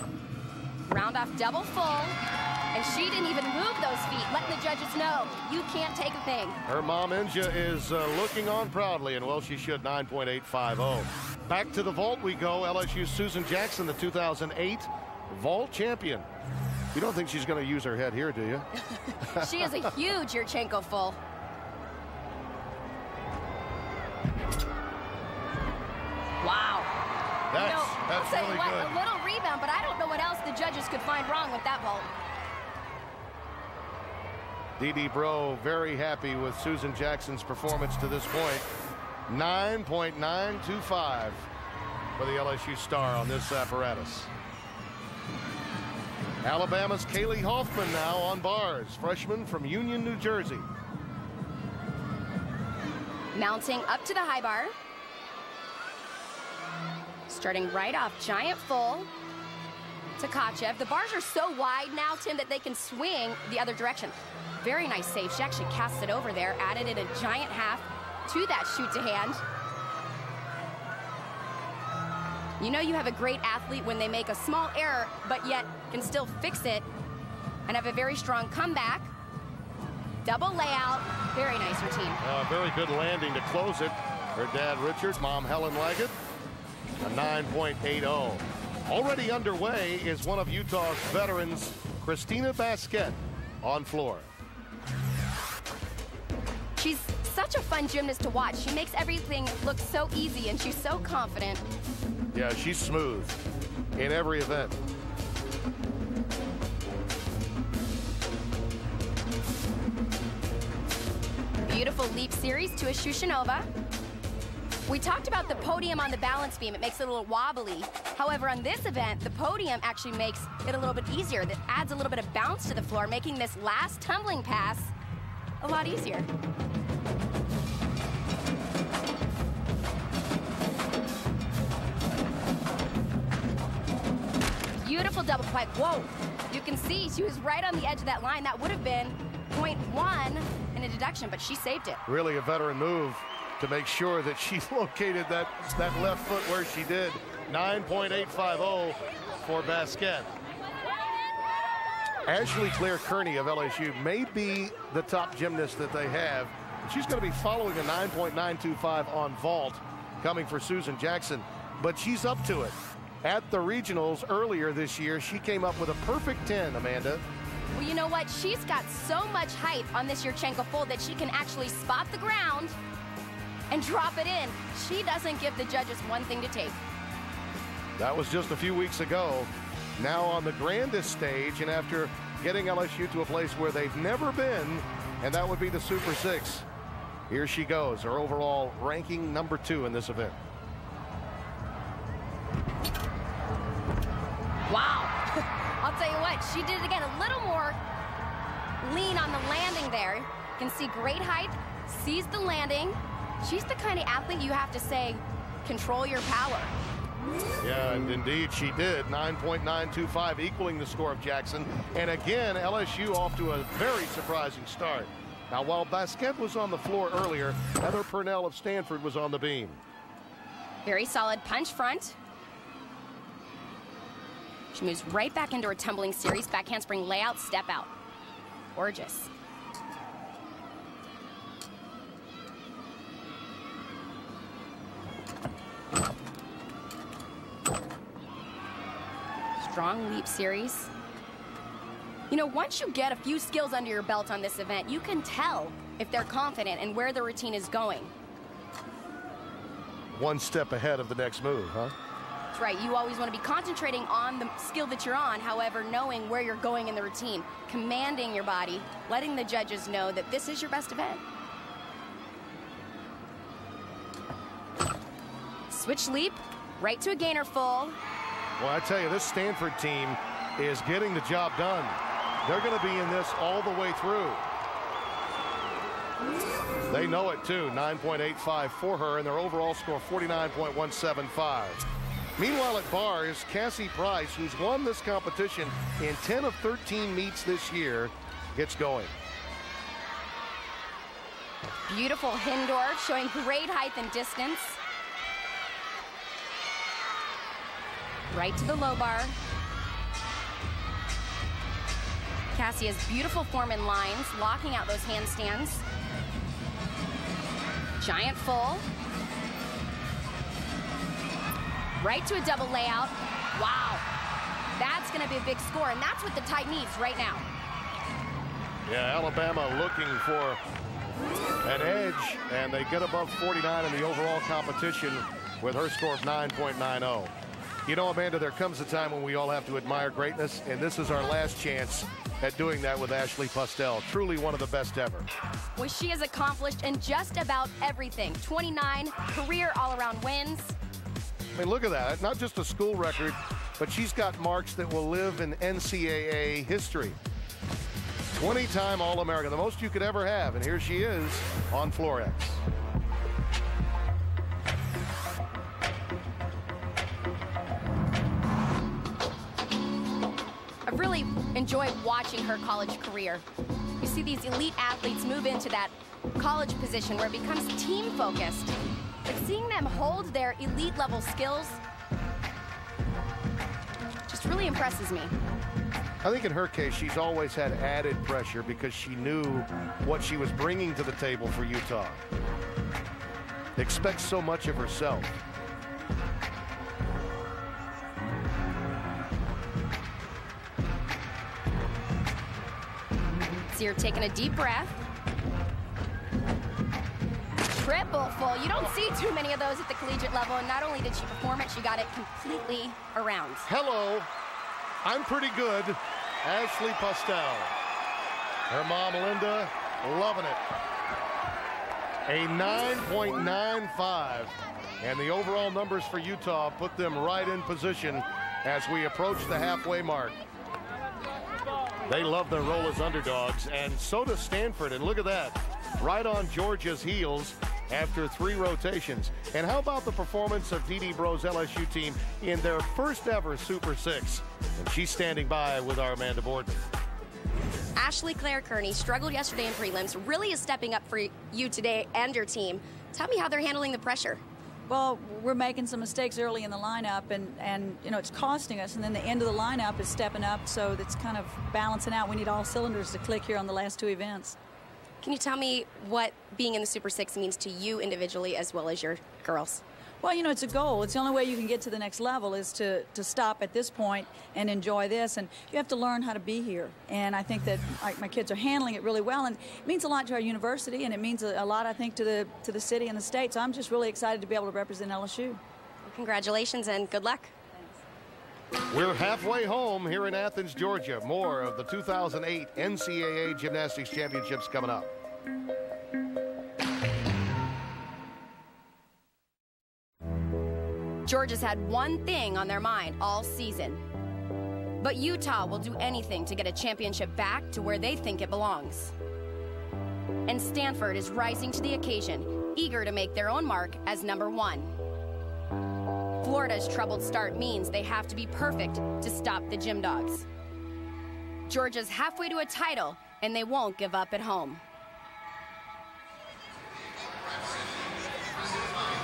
Round off double full. And she didn't even move those feet, letting the judges know you can't take a thing. Her mom, Inja, is uh, looking on proudly, and well, she should 9.850. Back to the vault we go. LSU's Susan Jackson, the 2008 vault champion. You don't think she's going to use her head here, do you? *laughs* she is a huge Yurchenko full. That's, know, that's really what, good. a little rebound, but I don't know what else the judges could find wrong with that vault. Dee Dee Breaux very happy with Susan Jackson's performance to this point. 9.925 for the LSU star on this apparatus. Alabama's Kaylee Hoffman now on bars, freshman from Union, New Jersey. Mounting up to the high bar. Starting right off, giant full to Tkachev. The bars are so wide now, Tim, that they can swing the other direction. Very nice save. She actually cast it over there, added it a giant half to that shoot to hand. You know you have a great athlete when they make a small error, but yet can still fix it and have a very strong comeback. Double layout. Very nice routine. Uh, very good landing to close it. Her dad, Richard, mom, Helen Leggett, a 9.80. Already underway is one of Utah's veterans, Kristina Baskett, on floor. She's such a fun gymnast to watch. She makes everything look so easy and she's so confident. Yeah, she's smooth in every event. Beautiful leap series to a Shushunova. We talked about the podium on the balance beam. It makes it a little wobbly. However, on this event, the podium actually makes it a little bit easier. That adds a little bit of bounce to the floor, making this last tumbling pass a lot easier. Beautiful double pike. Whoa. You can see she was right on the edge of that line. That would have been point one in a deduction, but she saved it. Really a veteran move to make sure that she *laughs* located that, that left foot where she did. 9.850 for Baskett. Ashley Claire Kearney of LSU may be the top gymnast that they have. She's going to be following a 9.925 on vault coming for Susan Jackson, but she's up to it. At the regionals earlier this year, she came up with a perfect 10, Amanda. Well, you know what? She's got so much height on this Yurchenko fold that she can actually spot the ground and drop it in. She doesn't give the judges one thing to take. That was just a few weeks ago. Now on the grandest stage, and after getting LSU to a place where they've never been, and that would be the Super Six. Here she goes, her overall ranking number two in this event. Wow. *laughs* I'll tell you what, she did it again. A little more lean on the landing there. You can see great height, sees the landing. She's the kind of athlete you have to say, control your power. Yeah, and indeed she did. 9.925 equaling the score of Jackson. And again, LSU off to a very surprising start. Now, while Baskett was on the floor earlier, Heather Purnell of Stanford was on the beam. Very solid punch front. She moves right back into her tumbling series. Back handspring layout, step out. Gorgeous. Strong leap series. You know, once you get a few skills under your belt on this event, you can tell if they're confident and where the routine is going. One step ahead of the next move, huh? That's right. You always want to be concentrating on the skill that you're on, however, knowing where you're going in the routine, commanding your body, letting the judges know that this is your best event. Switch leap, right to a gainer full. Well, I tell you, this Stanford team is getting the job done. They're going to be in this all the way through. They know it too. 9.85 for her, and their overall score 49.175. Meanwhile, at bars, Cassie Price, who's won this competition in 10 of 13 meets this year, gets going. Beautiful Hindorf, showing great height and distance. Right to the low bar. Cassie has beautiful form in lines, locking out those handstands. Giant full. Right to a double layout. Wow. That's going to be a big score, and that's what the tight needs right now. Yeah, Alabama looking for an edge, and they get above 49 in the overall competition with her score of 9.90. You know, Amanda, there comes a time when we all have to admire greatness, and this is our last chance at doing that with Ashley Postell. Truly one of the best ever. Well, she has accomplished in just about everything. 29 career all-around wins. I mean, look at that. Not just a school record, but she's got marks that will live in NCAA history. 20-time All-American, the most you could ever have. And here she is on Floor enjoyed watching her college career. You see these elite athletes move into that college position where it becomes team focused. But seeing them hold their elite level skills just really impresses me. I think in her case, she's always had added pressure because she knew what she was bringing to the table for Utah. Expects so much of herself. Taking a deep breath. triple full. You don't see too many of those at the collegiate level, and not only did she perform it, she got it completely around. Hello, I'm pretty good. Ashley Postell. Her mom, Linda, loving it. A 9.95. And the overall numbers for Utah put them right in position as we approach the halfway mark. They love their role as underdogs, and so does Stanford. And look at that, right on Georgia's heels after three rotations. And how about the performance of Dee Breaux's LSU team in their first ever Super Six? And she's standing by with our Amanda Borden. Ashley Claire Kearney struggled yesterday in prelims, really is stepping up for you today and your team. Tell me how they're handling the pressure. Well, we're making some mistakes early in the lineup, and, and you know it's costing us. And then the end of the lineup is stepping up, so that's kind of balancing out. We need all cylinders to click here on the last two events. Can you tell me what being in the Super Six means to you individually as well as your girls? Well, you know, it's a goal. It's the only way you can get to the next level is to, to stop at this point and enjoy this. And you have to learn how to be here. And I think that my kids are handling it really well. And it means a lot to our university, and it means a, a lot, I think, to the to the city and the state. So I'm just really excited to be able to represent LSU. Congratulations and good luck. We're halfway home here in Athens, Georgia. More of the 2008 NCAA Gymnastics Championships coming up. Georgia's had one thing on their mind all season. But Utah will do anything to get a championship back to where they think it belongs. And Stanford is rising to the occasion, eager to make their own mark as number one. Florida's troubled start means they have to be perfect to stop the Gym Dogs. Georgia's halfway to a title, and they won't give up at home.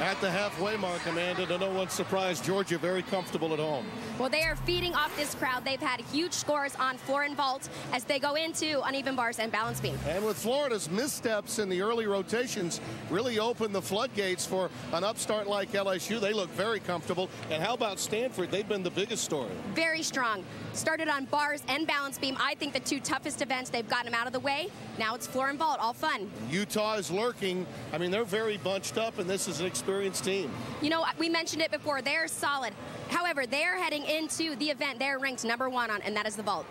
At the halfway mark, Amanda, to no one's surprise, Georgia very comfortable at home. Well, they are feeding off this crowd. They've had huge scores on floor and vault as they go into uneven bars and balance beam. And with Florida's missteps in the early rotations, really opened the floodgates for an upstart like LSU. They look very comfortable. And how about Stanford? They've been the biggest story. Very strong. Started on bars and balance beam. I think the two toughest events, they've gotten them out of the way. Now it's floor and vault, all fun. Utah is lurking. I mean, they're very bunched up, and this is an experienced team. You know, we mentioned it before. They're solid. However, they're heading into the event they're ranked number one on, and that is the vault.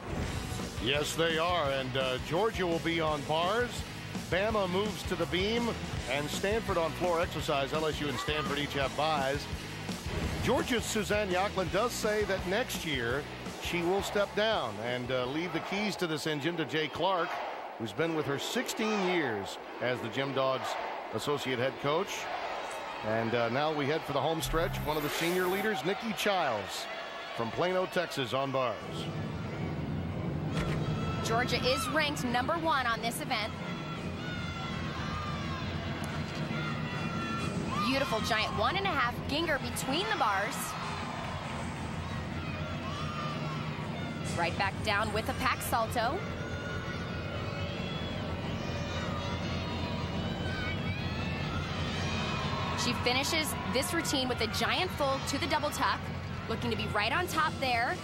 Yes, they are. And uh, Georgia will be on bars. Bama moves to the beam, and Stanford on floor exercise. LSU and Stanford each have byes. Georgia's Suzanne Yoculan does say that next year she will step down and uh, leave the keys to this engine to Jay Clark, who's been with her 16 years as the Gym Dogs associate head coach. And uh, now we head for the home stretch. One of the senior leaders, Nikki Childs from Plano, Texas on bars. Georgia is ranked number one on this event. Beautiful giant one and a half Gienger between the bars. Right back down with a pack salto. She finishes this routine with a giant full to the double tuck, looking to be right on top there.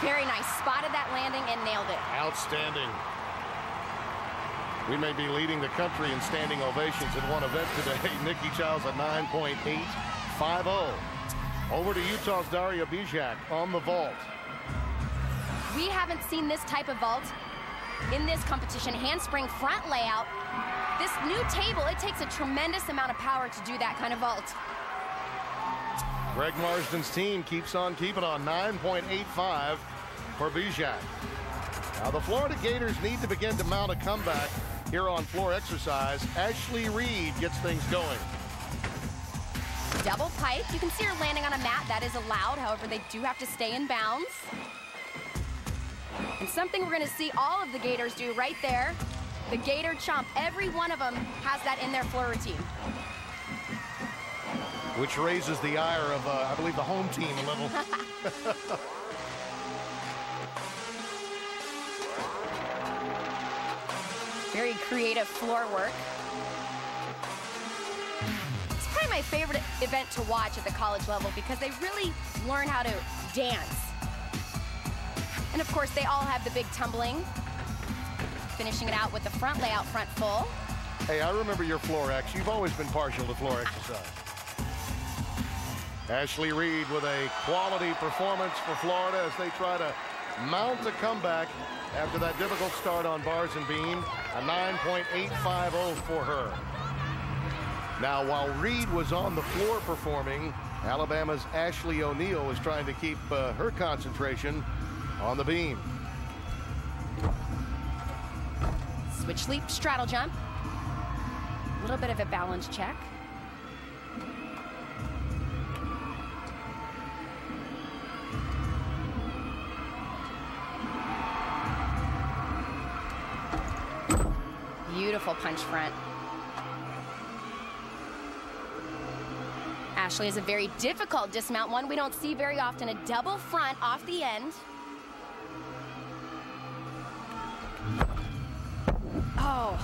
Very nice. Spotted that landing and nailed it. Outstanding. We may be leading the country in standing ovations in one event today. *laughs* Nikki Childs at 9.850. Over to Utah's Daria Bijak on the vault. We haven't seen this type of vault in this competition. Handspring front layout. This new table, it takes a tremendous amount of power to do that kind of vault. Greg Marsden's team keeps on keeping on 9.85 for Bijak. Now the Florida Gators need to begin to mount a comeback here on floor exercise. Ashley Reed gets things going. Double pipe. You can see her landing on a mat. That is allowed. However, they do have to stay in bounds. And something we're going to see all of the Gators do right there. The Gator Chomp. Every one of them has that in their floor routine. Which raises the ire of, uh, I believe, the home team a little. *laughs* Very creative floor work. It's probably my favorite event to watch at the college level because they really learn how to dance. And of course, they all have the big tumbling. Finishing it out with the front layout front full. Hey, I remember your floor X. You've always been partial to floor exercise. Ashley Reed with a quality performance for Florida as they try to mount a comeback after that difficult start on bars and beam. A 9.850 for her. Now, while Reed was on the floor performing, Alabama's Ashley O'Neill was trying to keep uh, her concentration on the beam. Switch leap, straddle jump. A little bit of a balance check. Beautiful punch front. Ashley is a very difficult dismount, one we don't see very often. A double front off the end. Oh,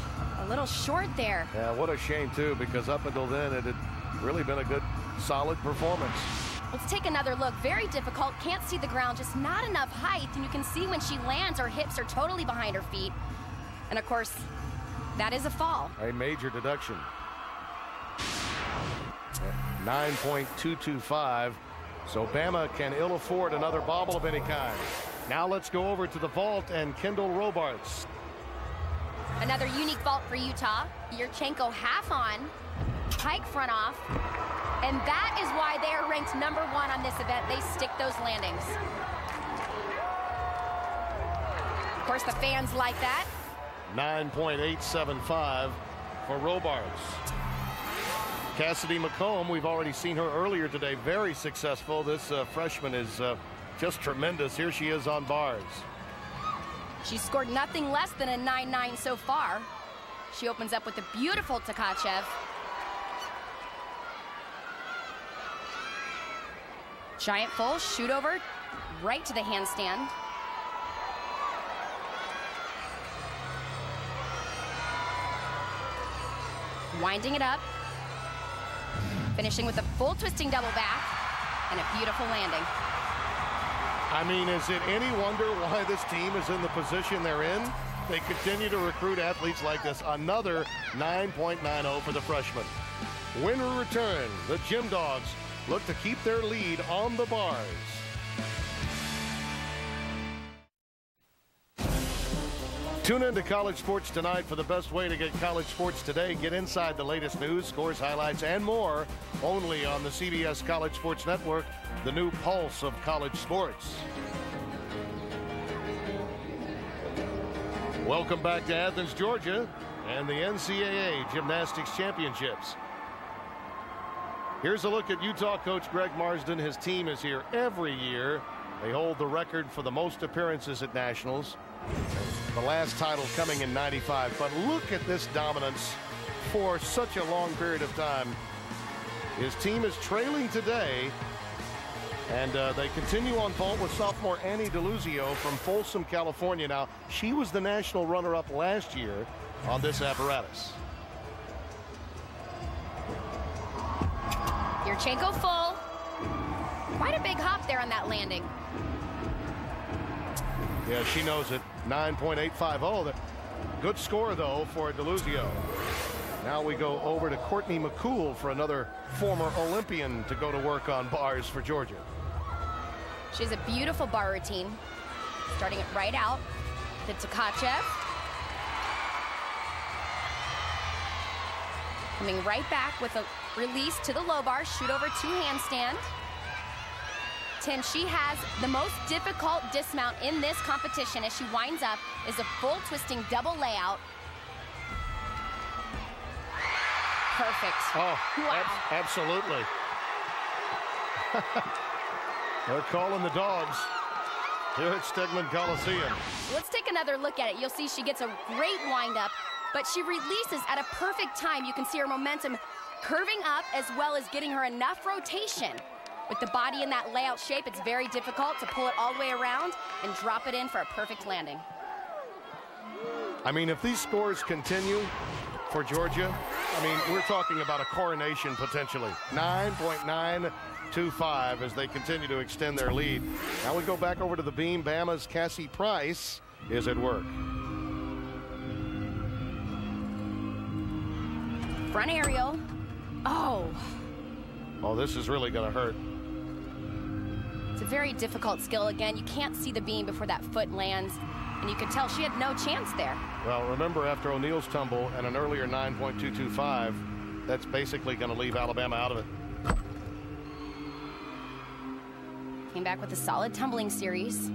a little short there. Yeah, what a shame, too, because up until then, it had really been a good, solid performance. Let's take another look. Very difficult. Can't see the ground. Just not enough height. And you can see when she lands, her hips are totally behind her feet. And of course, that is a fall. A major deduction. 9.225. So Bama can ill afford another bobble of any kind. Now let's go over to the vault and Kendall Robarts. Another unique vault for Utah. Yurchenko half on, pike front off, and that is why they are ranked number one on this event. They stick those landings. Of course, the fans like that. 9.875 for Robarts. Cassidy McComb, we've already seen her earlier today, very successful. This uh, freshman is uh, just tremendous. Here she is on bars. She scored nothing less than a 9-9 so far. She opens up with a beautiful Tkachev. Giant full, shoot over, right to the handstand. Winding it up. Finishing with a full twisting double back and a beautiful landing. I mean, is it any wonder why this team is in the position they're in? They continue to recruit athletes like this. Another 9.90 for the freshman. Winner return. The Gym Dogs look to keep their lead on the bars. Tune in to College Sports Tonight for the best way to get college sports today. Get inside the latest news, scores, highlights, and more only on the CBS College Sports Network, the new pulse of college sports. Welcome back to Athens, Georgia, and the NCAA Gymnastics Championships. Here's a look at Utah coach Greg Marsden. His team is here every year. They hold the record for the most appearances at nationals. The last title coming in 95. But look at this dominance for such a long period of time. His team is trailing today. And uh, they continue on vault with sophomore Annie DiLuzio from Folsom, California. Now, she was the national runner-up last year on this apparatus. Yurchenko full. Quite a big hop there on that landing. Yeah, she knows it. 9.850. Good score, though, for DiLuzio. Now we go over to Courtney McCool for another former Olympian to go to work on bars for Georgia. She has a beautiful bar routine. Starting it right out The Tkachev. Coming right back with a release to the low bar, shoot over two handstand. Tim, she has the most difficult dismount in this competition as she winds up is a full twisting double layout. Perfect. Oh, wow. ab absolutely. *laughs* They're calling the dogs here at Stegeman Coliseum. Let's take another look at it. You'll see she gets a great windup, but she releases at a perfect time. You can see her momentum curving up as well as getting her enough rotation. With the body in that layout shape, it's very difficult to pull it all the way around and drop it in for a perfect landing. I mean, if these scores continue for Georgia, I mean, we're talking about a coronation potentially. 9.925 as they continue to extend their lead. Now we go back over to the beam. Bama's Cassie Price is at work. Front aerial. Oh. Oh, this is really going to hurt. It's a very difficult skill. Again, you can't see the beam before that foot lands, and you could tell she had no chance there. Well, remember after O'Neill's tumble and an earlier 9.225, that's basically going to leave Alabama out of it. Came back with a solid tumbling series.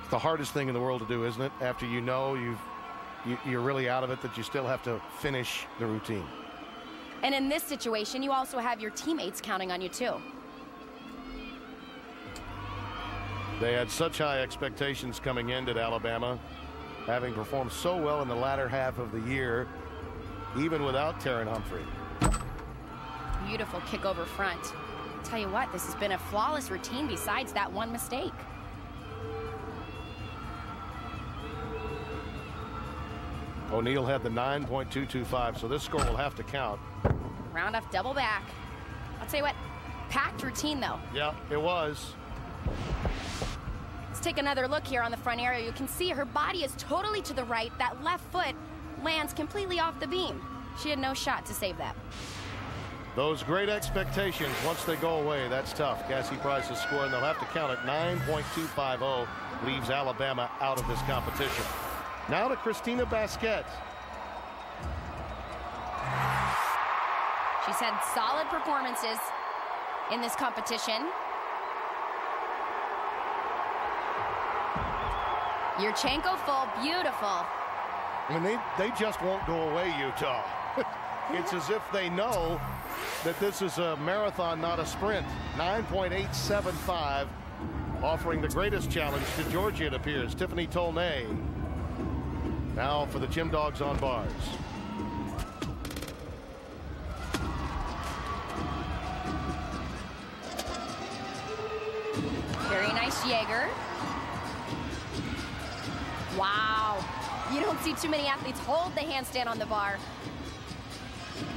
It's the hardest thing in the world to do, isn't it? After you know you've you, you're really out of it, that you still have to finish the routine. And in this situation, you also have your teammates counting on you too. They had such high expectations coming in at Alabama, having performed so well in the latter half of the year, even without Terin Humphrey. Beautiful kick over front. Tell you what, this has been a flawless routine besides that one mistake. O'Neal had the 9.225, so this score will have to count. Round off double back. I'll tell you what, packed routine though. Yeah, it was. Let's take another look here on the front area. You can see her body is totally to the right. That left foot lands completely off the beam. She had no shot to save that. Those great expectations, once they go away, that's tough. Cassie Price's score, and They'll have to count it. 9.250 leaves Alabama out of this competition. Now to Kristina Baskett. She's had solid performances in this competition. Yurchenko full, beautiful. I mean, they, they just won't go away, Utah. *laughs* it's as if they know that this is a marathon, not a sprint. 9.875, offering the greatest challenge to Georgia, it appears. Tiffany Tolnay. Now for the Gym Dogs on bars. Very nice Jaeger. Wow. You don't see too many athletes hold the handstand on the bar.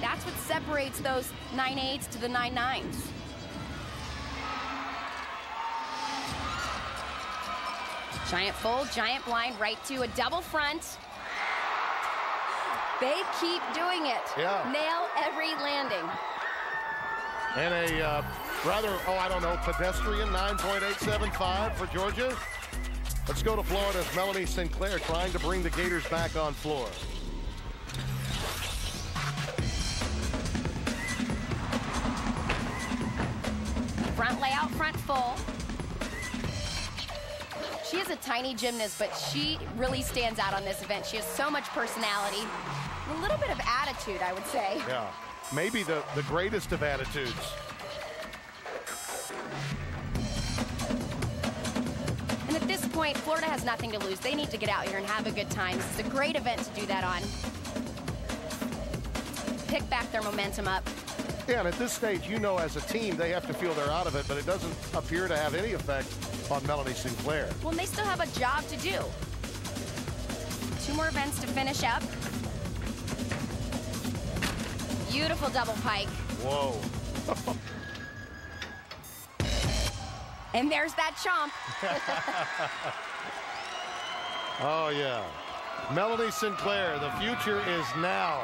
That's what separates those 9.8s to the 9.9s. Giant fold, giant blind, right to a double front. They keep doing it. Yeah. Nail every landing. And a uh, rather, oh, I don't know, pedestrian 9.875 for Georgia. Let's go to Florida's Melanie Sinclair trying to bring the Gators back on floor. Front layout, front full. She is a tiny gymnast, but she really stands out on this event. She has so much personality, a little bit of attitude, I would say. Yeah, maybe the, the greatest of attitudes. And at this point, Florida has nothing to lose. They need to get out here and have a good time. This is a great event to do that on. Pick back their momentum up. Yeah, and at this stage, you know as a team, they have to feel they're out of it, but it doesn't appear to have any effect on Melanie Sinclair. Well, and they still have a job to do. Two more events to finish up. Beautiful double pike. Whoa. *laughs* and there's that chomp. *laughs* oh, yeah. Melanie Sinclair, the future is now.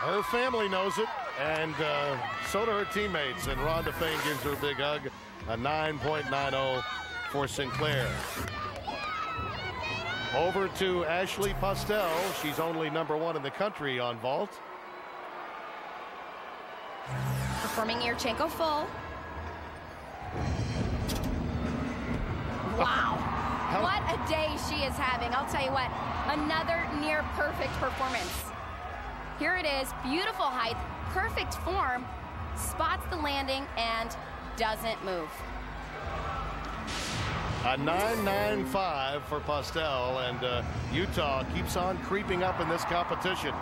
Her family knows it, and uh, so do her teammates. And Rhonda Faehn gives her a big hug. A 9.90 for Sinclair. Over to Ashley Postell. She's only number one in the country on vault. Performing Yurchenko full. Wow. *laughs* What a day she is having. I'll tell you what, another near perfect performance. Here it is, beautiful height, perfect form, spots the landing and doesn't move. A 9.95 for Postell, and uh, Utah keeps on creeping up in this competition.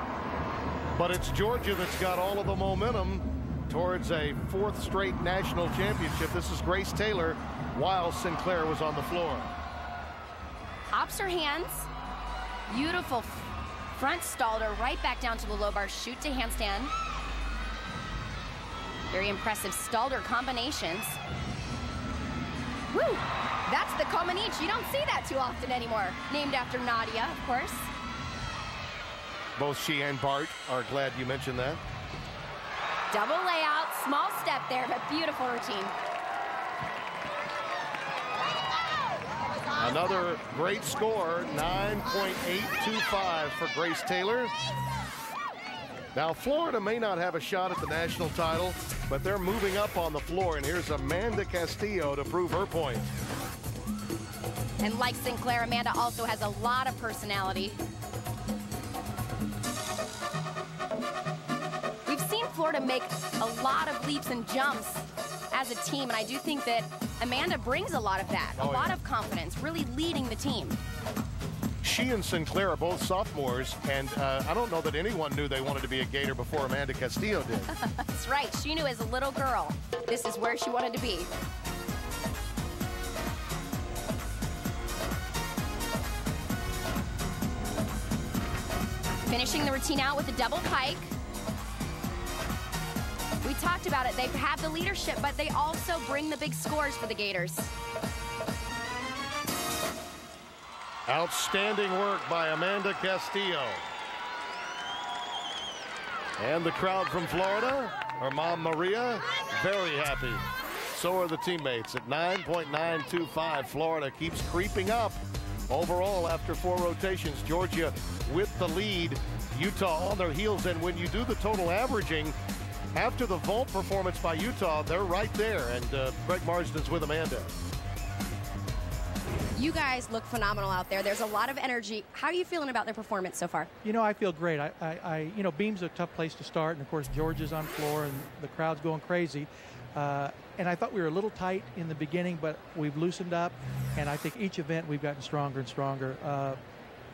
But it's Georgia that's got all of the momentum towards a fourth straight national championship. This is Grace Taylor while Sinclair was on the floor. Hops her hands. Beautiful front stalder right back down to the low bar. Shoot to handstand. Very impressive stalder combinations. Woo! That's the Comaneci. You don't see that too often anymore. Named after Nadia, of course. Both she and Bart are glad you mentioned that. Double layout, small step there, but beautiful routine. Another great score, 9.825 for Grace Taylor. Now, Florida may not have a shot at the national title, but they're moving up on the floor, and here's Amanda Castillo to prove her point. And like Sinclair, Amanda also has a lot of personality. We've seen Florida make a lot of leaps and jumps as a team, and I do think that Amanda brings a lot of that, a Oh, lot yeah. of confidence, really leading the team. She and Sinclair are both sophomores, and uh, I don't know that anyone knew they wanted to be a Gator before Amanda Castillo did. *laughs* That's right, she knew as a little girl, this is where she wanted to be. Finishing the routine out with a double pike. We talked about it, they have the leadership, but they also bring the big scores for the Gators. Outstanding work by Amanda Castillo. And the crowd from Florida, her mom Maria, very happy. So are the teammates at 9.925. Florida keeps creeping up. Overall, after four rotations, Georgia with the lead, Utah on their heels. And when you do the total averaging, after the vault performance by Utah, they're right there. And uh, Greg Marsden's with Amanda. You guys look phenomenal out there. There's a lot of energy. How are you feeling about their performance so far? You know, I feel great. I, I, I you know, Beam's a tough place to start, and of course, Georgia's on floor, and the crowd's going crazy. Uh, and I thought we were a little tight in the beginning, but we've loosened up, and I think each event we've gotten stronger and stronger. Uh,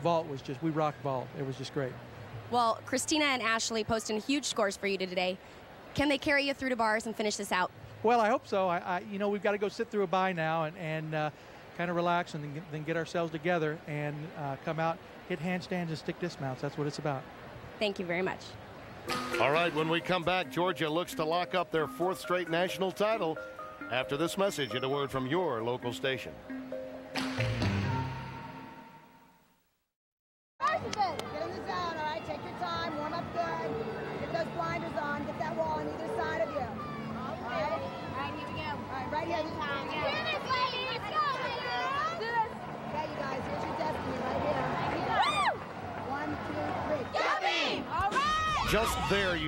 vault was just, we rocked vault. It was just great. Well, Kristina and Ashley posting huge scores for you today. Can they carry you through to bars and finish this out? Well, I hope so. I, I you know, we've got to go sit through a bye now and, and uh, kind of relax and then get, then get ourselves together and uh, come out, hit handstands and stick dismounts. That's what it's about. Thank you very much. All right, when we come back, Georgia looks to lock up their fourth straight national title. After this message and a word from your local station.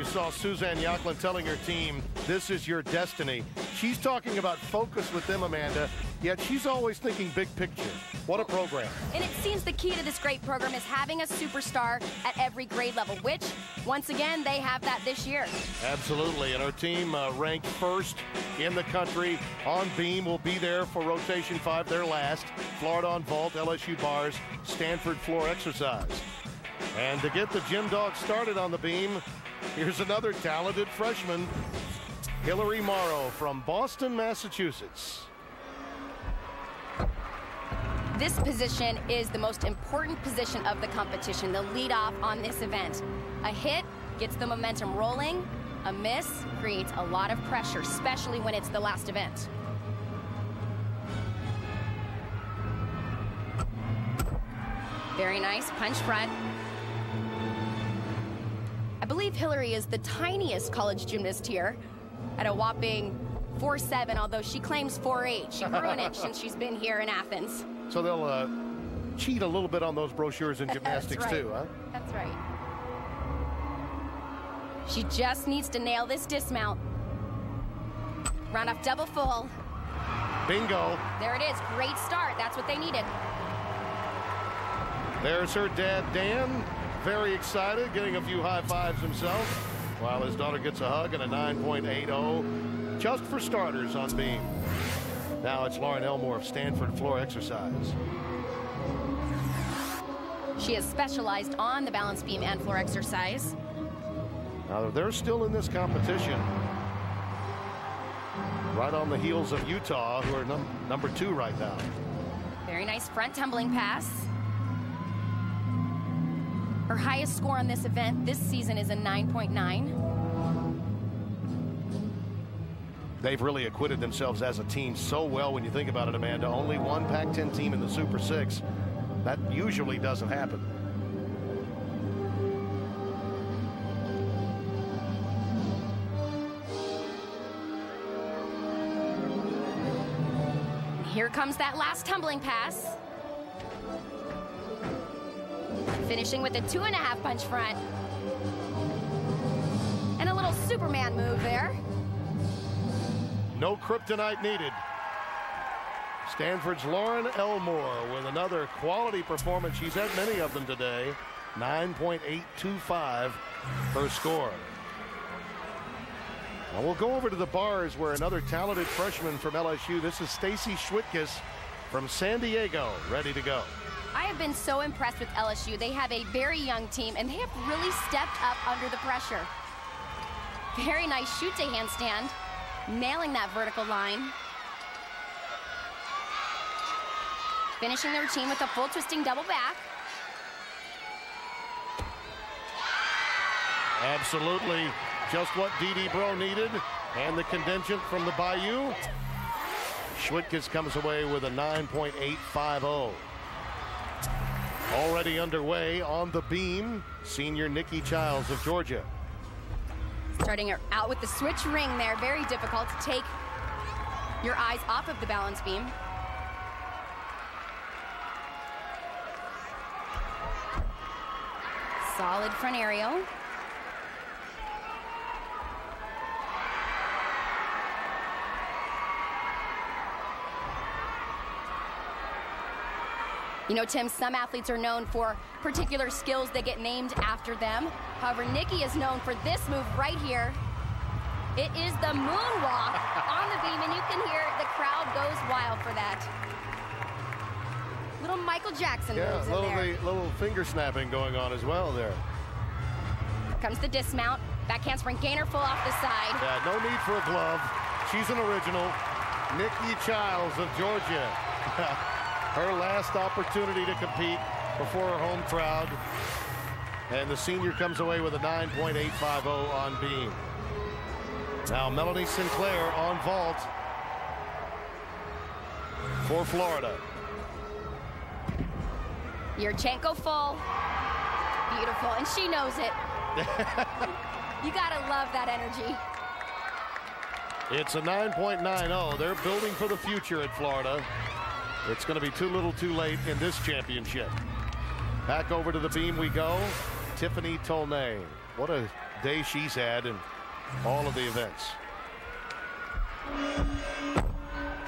Saw Suzanne Yoculan telling her team, This is your destiny. She's talking about focus with them, Amanda, yet she's always thinking big picture. What a program. And it seems the key to this great program is having a superstar at every grade level, which, once again, they have that this year. Absolutely. And our team uh, ranked first in the country on beam will be there for rotation five, their last. Florida on vault, LSU bars, Stanford floor exercise. And to get the gym dog started on the beam, here's another talented freshman, Hillary Morrow from Boston, Massachusetts. This position is the most important position of the competition, the lead off on this event. A hit gets the momentum rolling, a miss creates a lot of pressure, especially when it's the last event. Very nice punch front. I believe Hillary is the tiniest college gymnast here at a whopping 4'7", although she claims 4'8". She grew an inch since she's been here in Athens. So they'll uh, cheat a little bit on those brochures in *laughs* gymnastics right. too, huh? That's right. She just needs to nail this dismount. Round off double full. Bingo. There it is. Great start. That's what they needed. There's her dad, Dan, very excited, getting a few high fives himself, while his daughter gets a hug and a 9.80, just for starters on beam. Now it's Lauren Elmore of Stanford floor exercise. She has specialized on the balance beam and floor exercise. Now they're still in this competition. Right on the heels of Utah, who are num- number two right now. Very nice front tumbling pass. Her highest score on this event this season is a 9.9. they've really acquitted themselves as a team so well when you think about it, Amanda. Only one Pac-10 team in the Super Six. That usually doesn't happen. Here comes that last tumbling pass. Finishing with a two and a half punch front. And a little Superman move there. No kryptonite needed. Stanford's Lauren Elmore with another quality performance. She's had many of them today. 9.825 her score. Now we'll go over to the bars where another talented freshman from LSU. This is Stacy Schwitkus from San Diego, ready to go. I have been so impressed with LSU. They have a very young team, and they have really stepped up under the pressure. Very nice shoot to handstand, nailing that vertical line. Finishing the routine with a full twisting double back. Absolutely just what Dee Breaux needed. And the contingent from the Bayou. Schwitkus comes away with a 9.850. Already underway on the beam, senior Nikki Childs of Georgia. Starting out with the switch ring there. Very difficult to take your eyes off of the balance beam. Solid front aerial. You know, Tim, some athletes are known for particular skills that get named after them. However, Nikki is known for this move right here. It is the moonwalk *laughs* on the beam, and you can hear the crowd goes wild for that. Little Michael Jackson yeah, moves little, in there. little finger snapping going on as well there. Comes the dismount. Back handspring gainer full off the side. Yeah, no need for a glove. She's an original. Nikki Childs of Georgia. *laughs* her last opportunity to compete before her home crowd. And the senior comes away with a 9.850 on beam. Now Melanie Sinclair on vault for Florida. Yurchenko full. Beautiful, and she knows it. *laughs* you gotta love that energy. It's a 9.90. They're building for the future at Florida. It's going to be too little too late in this championship. Back over to the beam we go. Tiffany Tolnay. What a day she's had in all of the events.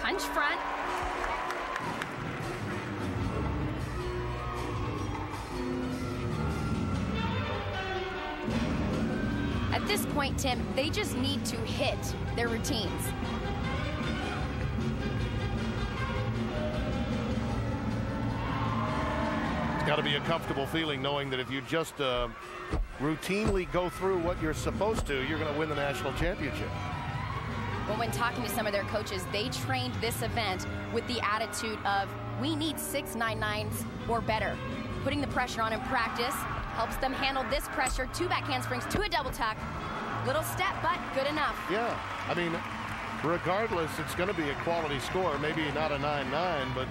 Punch front. At this point, Tim, they just need to hit their routines. Got to be a comfortable feeling knowing that if you just uh, routinely go through what you're supposed to, you're going to win the national championship. Well, when talking to some of their coaches, they trained this event with the attitude of, we need six nine nines or better. Putting the pressure on in practice helps them handle this pressure. Two back handsprings to a double tuck. Little step, but good enough. Yeah, I mean, regardless, it's going to be a quality score. Maybe not a 9-9, but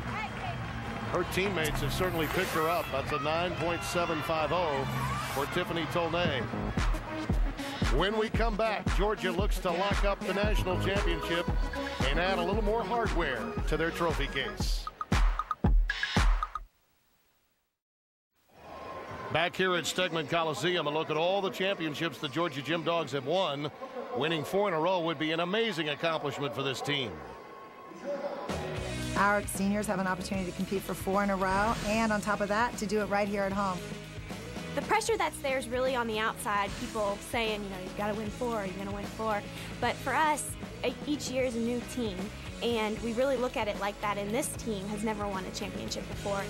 her teammates have certainly picked her up. That's a 9.750 for Tiffany Tolnay. When we come back, Georgia looks to lock up the national championship and add a little more hardware to their trophy case. Back here at Stegeman Coliseum, a look at all the championships the Georgia Gym Dogs have won. Winning four in a row would be an amazing accomplishment for this team. Our seniors have an opportunity to compete for four in a row, and on top of that, to do it right here at home. The pressure that's there is really on the outside, people saying, you know, you've got to win four, you're going to win four. But for us, each year is a new team, and we really look at it like that, and this team has never won a championship before.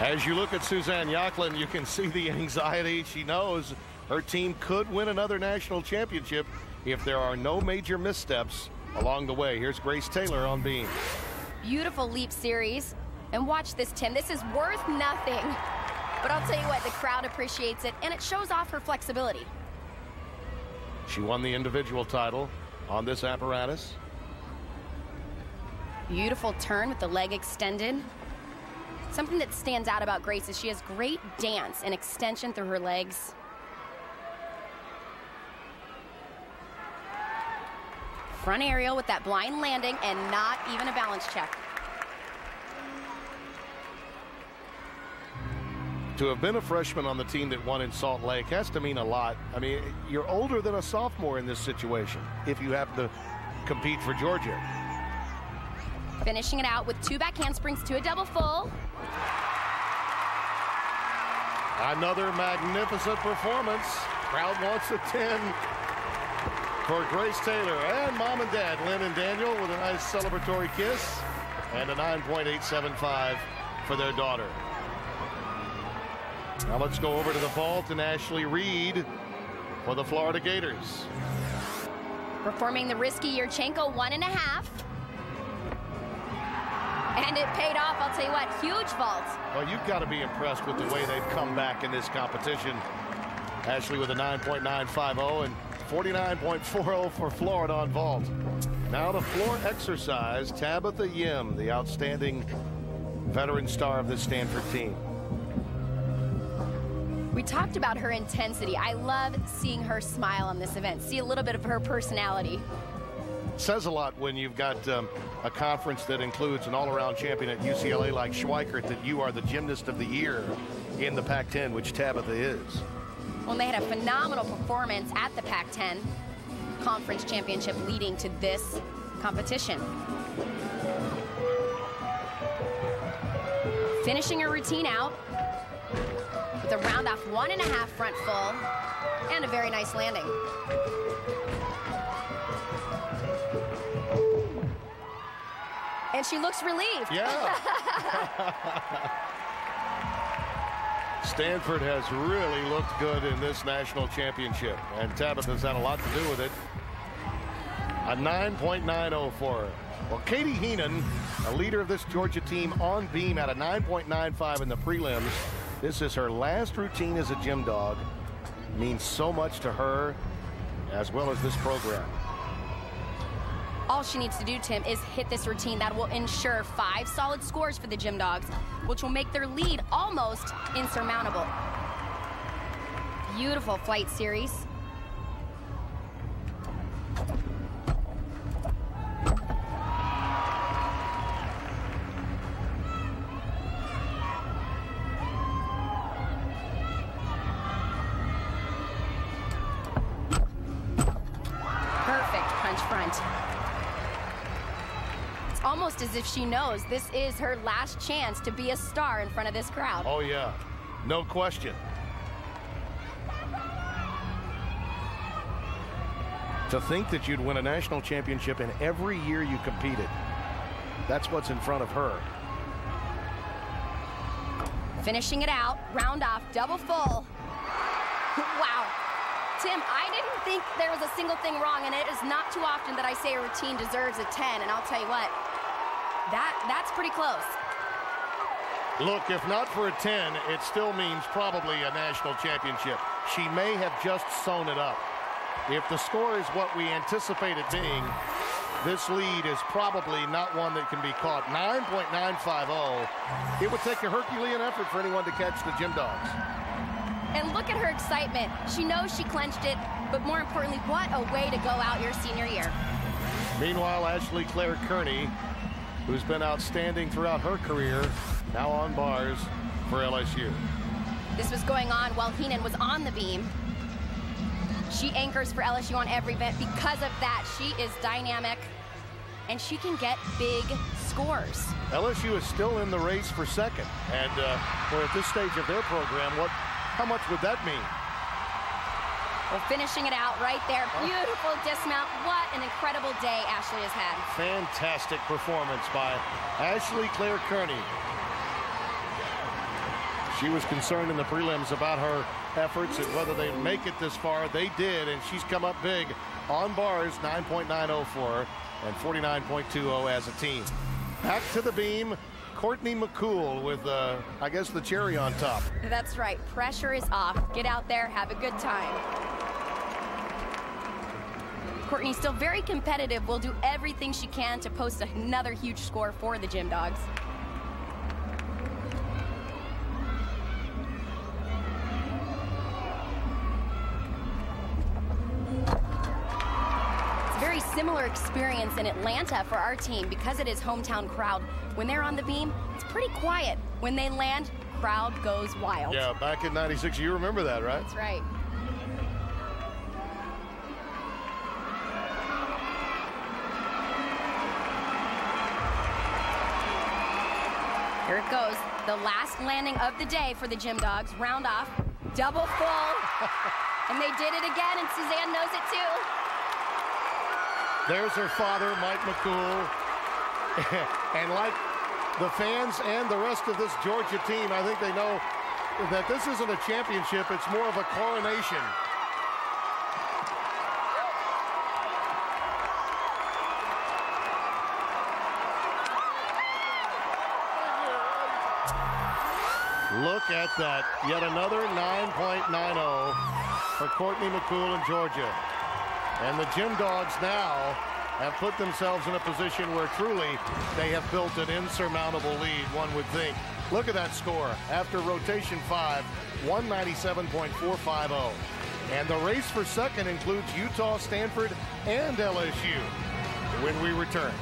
As you look at Suzanne Yoculan, you can *laughs* see the anxiety. She knows her team could win another national championship if there are no major missteps along the way. Here's Grace Taylor on beam. Beautiful leap series. And watch this, Tim. This is worth nothing. But I'll tell you what, the crowd appreciates it, and it shows off her flexibility. She won the individual title on this apparatus. Beautiful turn with the leg extended. Something that stands out about Grace is she has great dance and extension through her legs. Front aerial with that blind landing and not even a balance check. To have been a freshman on the team that won in Salt Lake has to mean a lot. I mean, you're older than a sophomore in this situation if you have to compete for Georgia. Finishing it out with two back handsprings to a double full. Another magnificent performance. Crowd wants a 10 for Grace Taylor and mom and dad, Lynn and Daniel, with a nice celebratory kiss and a 9.875 for their daughter. Now let's go over to the vault and Ashley Reed for the Florida Gators. Performing the risky Yurchenko one and a half. And it paid off, I'll tell you what, huge vault. Well, you've got to be impressed with the way they've come back in this competition. Ashley with a 9.950 and 49.40 for Florida on vault. Now the floor exercise, Tabitha Yim, the outstanding veteran star of this Stanford team. We talked about her intensity. I love seeing her smile on this event, see a little bit of her personality. Says a lot when you've got um, a conference that includes an all-around champion at UCLA like Schwikert that you are the gymnast of the year in the Pac-10, which Tabitha is. Well, they had a phenomenal performance at the Pac-10 conference championship leading to this competition. Finishing her routine out with a round off one and a half front full and a very nice landing. And she looks relieved. Yeah. *laughs* *laughs* Stanford has really looked good in this national championship, and Tabitha's had a lot to do with it. A 9.90 for her. Well, Katie Heenan, a leader of this Georgia team on beam at a 9.95 in the prelims. This is her last routine as a gym dog. Means so much to her as well as this program. All she needs to do, Tim, is hit this routine that will ensure five solid scores for the Gym Dogs, which will make their lead almost insurmountable. Beautiful flight series. If she knows this is her last chance to be a star in front of this crowd. Oh, yeah. No question. To think that you'd win a national championship in every year you competed. That's what's in front of her. Finishing it out, round off, double full. *laughs* wow. Tim, I didn't think there was a single thing wrong, and it is not too often that I say a routine deserves a 10, and I'll tell you what, that that's pretty close. Look, if not for a 10, it still means probably a national championship. She may have just sewn it up. If the score is what we anticipate it being, this lead is probably not one that can be caught. 9.950. It would take a Herculean effort for anyone to catch the Gym Dogs. And look at her excitement. She knows she clenched it, but more importantly, what a way to go out your senior year. Meanwhile, Ashley Claire Kearney, who's been outstanding throughout her career, now on bars for LSU. This was going on while Heenan was on the beam. She anchors for LSU on every event. Because of that, she is dynamic, and she can get big scores. LSU is still in the race for second, and uh, we're at this stage of their program. What, how much would that mean? Well, finishing it out right there. Beautiful dismount. What an incredible day Ashley has had. Fantastic performance by Ashley Claire Kearney. She was concerned in the prelims about her efforts and whether they'd make it this far. They did, and she's come up big on bars, 9.90 for her and 49.20 as a team. Back to the beam, Courtney McCool with, uh, I guess, the cherry on top. That's right. Pressure is off. Get out there, have a good time. Courtney still very competitive, will do everything she can to post another huge score for the Gym Dogs. Similar experience in Atlanta for our team because it is hometown crowd. When they're on the beam, it's pretty quiet. When they land, crowd goes wild. Yeah, back in 96, you remember that, right? That's right. Here it goes. The last landing of the day for the Gym Dogs. Round off, double full. *laughs* and they did it again, and Suzanne knows it too. There's her father, Mike McCool. *laughs* and like the fans and the rest of this Georgia team, I think they know that this isn't a championship, it's more of a coronation. Look at that. Yet another 9.90 for Courtney McCool in Georgia. And the Gym Dogs now have put themselves in a position where truly they have built an insurmountable lead, one would think. Look at that score. After rotation five, 197.450. And the race for second includes Utah, Stanford, and LSU when we return.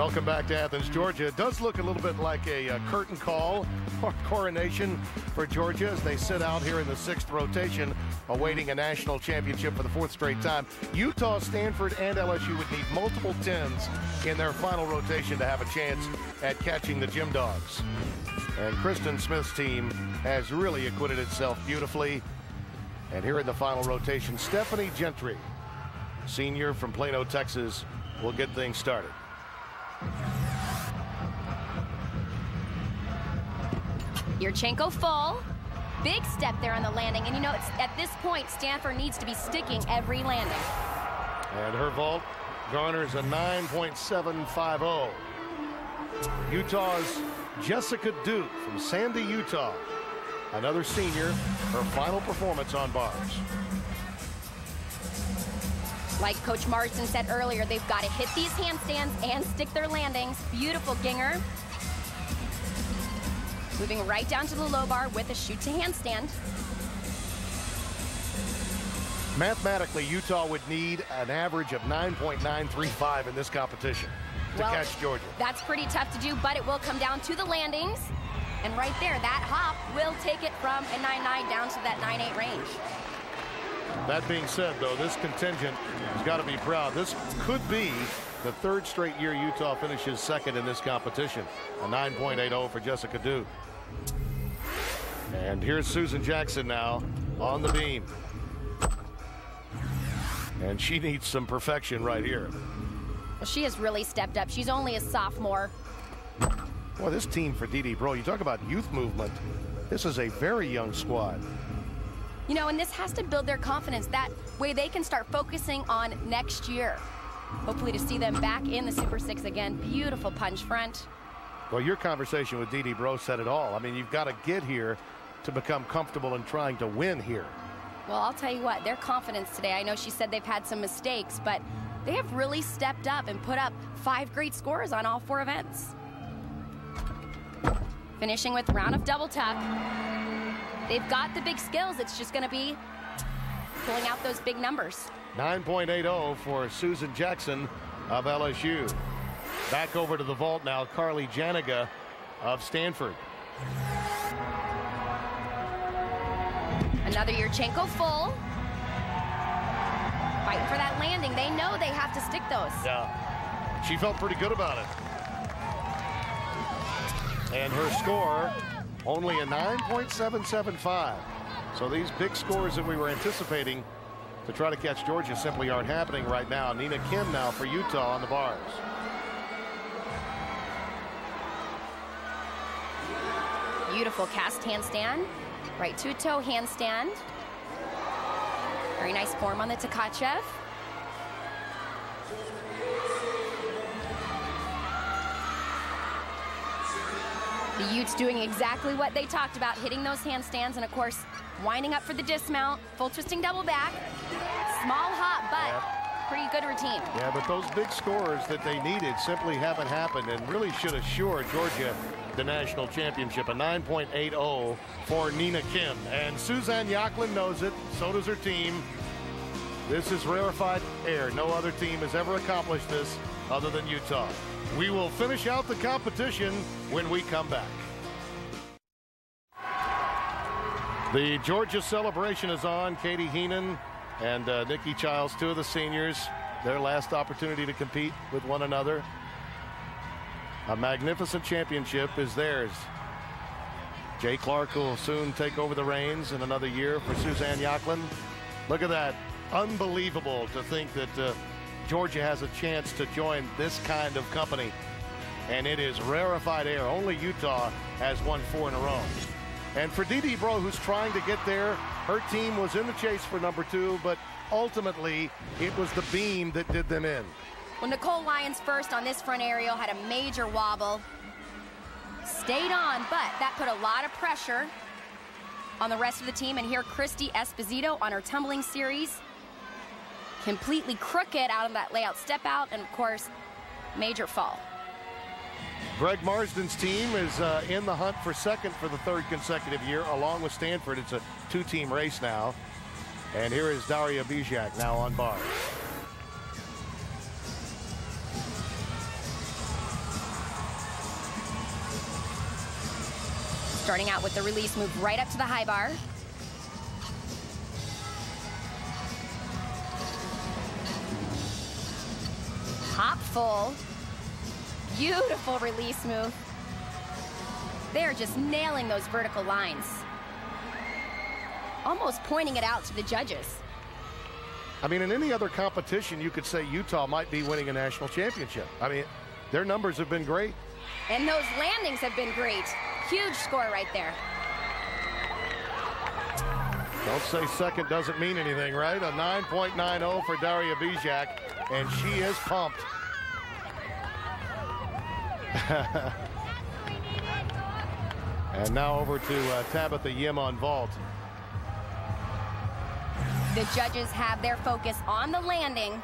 Welcome back to Athens, Georgia. It does look a little bit like a, a, curtain call *laughs* or coronation for Georgia as they sit out here in the sixth rotation, awaiting a national championship for the fourth straight time. Utah, Stanford, and LSU would need multiple tens in their final rotation to have a chance at catching the Gym Dogs. And Kristen Smyth's team has really acquitted itself beautifully. And here in the final rotation, Stephanie Gentry, senior from Plano, Texas, will get things started. Yurchenko full. Big step there on the landing. And you know, at this point, Stanford needs to be sticking every landing. And her vault garners a 9.750. Utah's Jessica Duke from Sandy, Utah. Another senior, her final performance on bars. Like Coach Marsden said earlier, they've got to hit these handstands and stick their landings. Beautiful Gienger. Moving right down to the low bar with a shoot to handstand. Mathematically, Utah would need an average of 9.935 in this competition to well, catch Georgia. That's pretty tough to do, but it will come down to the landings. And right there, that hop will take it from a 9.9 down to that 9.8 range. That being said, though, this contingent has got to be proud. This could be the third straight year Utah finishes second in this competition. A 9.80 for Jessica Duke. And here's Susan Jackson now on the beam. And she needs some perfection right here. Well, she has really stepped up. She's only a sophomore. Well, this team for Dee Dee Breaux, you talk about youth movement. This is a very young squad. You know, and this has to build their confidence. That way they can start focusing on next year. Hopefully to see them back in the Super Six again. Beautiful punch front. Well, your conversation with Dee Dee Breaux said it all. I mean, you've got to get here to become comfortable in trying to win here. Well, I'll tell you what, their confidence today, I know she said they've had some mistakes, but they have really stepped up and put up five great scores on all four events. Finishing with round of double tuck. They've got the big skills. It's just going to be pulling out those big numbers. 9.80 for Susan Jackson of LSU. Back over to the vault now, Carly Janiga of Stanford. Another Yurchenko full. Fighting for that landing. They know they have to stick those. Yeah. She felt pretty good about it. And her score, only a 9.775. So these big scores that we were anticipating to try to catch Georgia simply aren't happening right now. Nina Kim now for Utah on the bars. Beautiful cast handstand. Right a toe handstand. Very nice form on the Tkachev. The Utes doing exactly what they talked about, hitting those handstands and, of course, winding up for the dismount, full twisting double back. Small hop, but pretty good routine. Yeah, but those big scores that they needed simply haven't happened and really should assure Georgia the national championship. A 9.80 for Nina Kim. And Suzanne Yoculan knows it. So does her team. This is rarefied air. No other team has ever accomplished this other than Utah. We will finish out the competition when we come back. The Georgia celebration is on. Katie Heenan and uh, Nikki Childs, two of the seniors, their last opportunity to compete with one another. A magnificent championship is theirs. Jay Clark will soon take over the reins in another year for Suzanne Yoculan. Look at that. Unbelievable to think that uh, Georgia has a chance to join this kind of company. And it is rarefied air. Only Utah has won four in a row. And for Dee Breaux, who's trying to get there, her team was in the chase for number two, but ultimately it was the beam that did them in. Well, Nicole Lyons first on this front aerial had a major wobble. Stayed on, but that put a lot of pressure on the rest of the team. And here, Christy Esposito on her tumbling series. Completely crooked out of that layout step out, and of course, major fall. Greg Marsden's team is uh, in the hunt for second for the third consecutive year, along with Stanford. It's a two-team race now. And here is Daria Bijak now on bars. Starting out with the release move right up to the high bar. Full. Beautiful release move. They're just nailing those vertical lines. Almost pointing it out to the judges. I mean, in any other competition, you could say Utah might be winning a national championship. I mean, their numbers have been great. And those landings have been great. Huge score right there. Don't say second doesn't mean anything, right? A 9.90 for Daria Bijak, and she is pumped. *laughs* and now over to uh, Tabitha Yim on vault. The judges have their focus on the landing.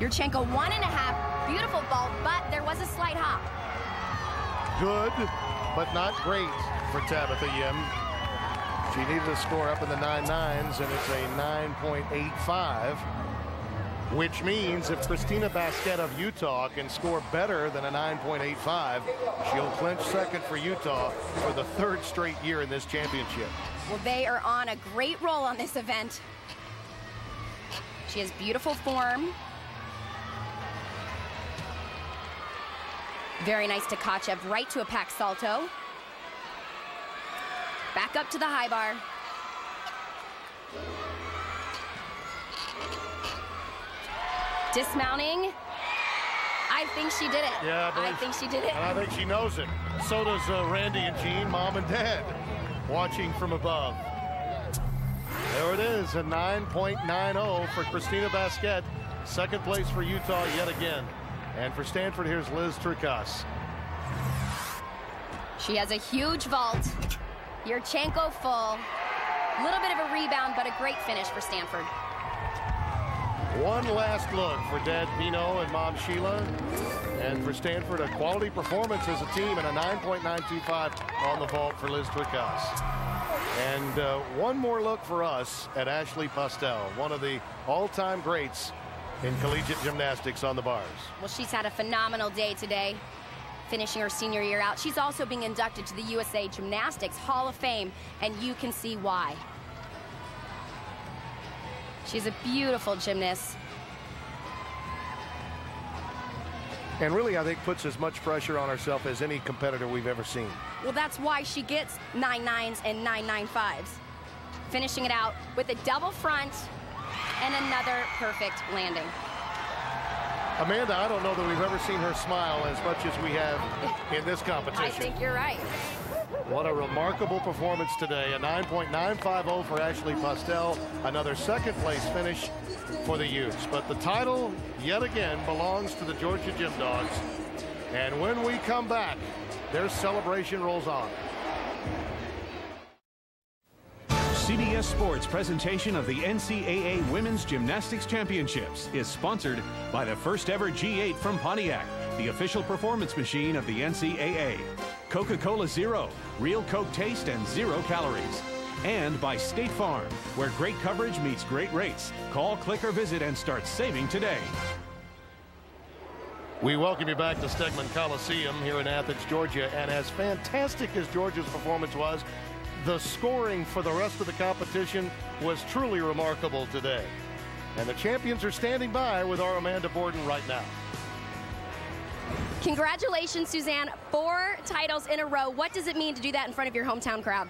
Yurchenko one and a half, beautiful vault, but there was a slight hop good, but not great for Tabitha Yim. She needed a score up in the nine nines, and it's a 9.85, which means if Kristina Baskett of Utah can score better than a 9.85, she'll clinch second for Utah for the third straight year in this championship. Well, they are on a great roll on this event. She has beautiful form. Very nice to Tkachev, right to a Pak salto. Back up to the high bar. Dismounting. I think she did it. Yeah, I, I think she did it. I think she knows it. So does uh, Randy and Jean, mom and dad, watching from above. There it is, a 9.90 for Kristina Baskett. Second place for Utah yet again. And for Stanford, here's Liz Tricase. She has a huge vault. Yurchenko full. A little bit of a rebound, but a great finish for Stanford. One last look for Dad Pino and Mom Sheila. And for Stanford, a quality performance as a team and a 9.925 on the vault for Liz Tricase. And uh, one more look for us at Ashley Postell, one of the all-time greats in collegiate gymnastics on the bars. Well, she's had a phenomenal day today, finishing her senior year out. She's also being inducted to the USA Gymnastics Hall of Fame, and you can see why. She's a beautiful gymnast. And really, I think, puts as much pressure on herself as any competitor we've ever seen. Well, that's why she gets nine nines and nine nine fives. Finishing it out with a double front and another perfect landing. Amanda, I don't know that we've ever seen her smile as much as we have in this *laughs* competition. I think you're right. What a remarkable performance today. A 9.950 for Ashley Postell. Another second place finish for the Utes. But the title, yet again, belongs to the Georgia Gym Dogs. And when we come back, their celebration rolls on. CBS Sports presentation of the NCAA Women's Gymnastics Championships is sponsored by the first ever G8 from Pontiac, the official performance machine of the NCAA. Coca-Cola Zero, real Coke taste and zero calories. And by State Farm, where great coverage meets great rates. Call, click, or visit and start saving today. We welcome you back to Stegeman Coliseum here in Athens, Georgia. And as fantastic as Georgia's performance was, the scoring for the rest of the competition was truly remarkable today. And the champions are standing by with our Amanda Borden right now. Congratulations, Suzanne. Four titles in a row. What does it mean to do that in front of your hometown crowd?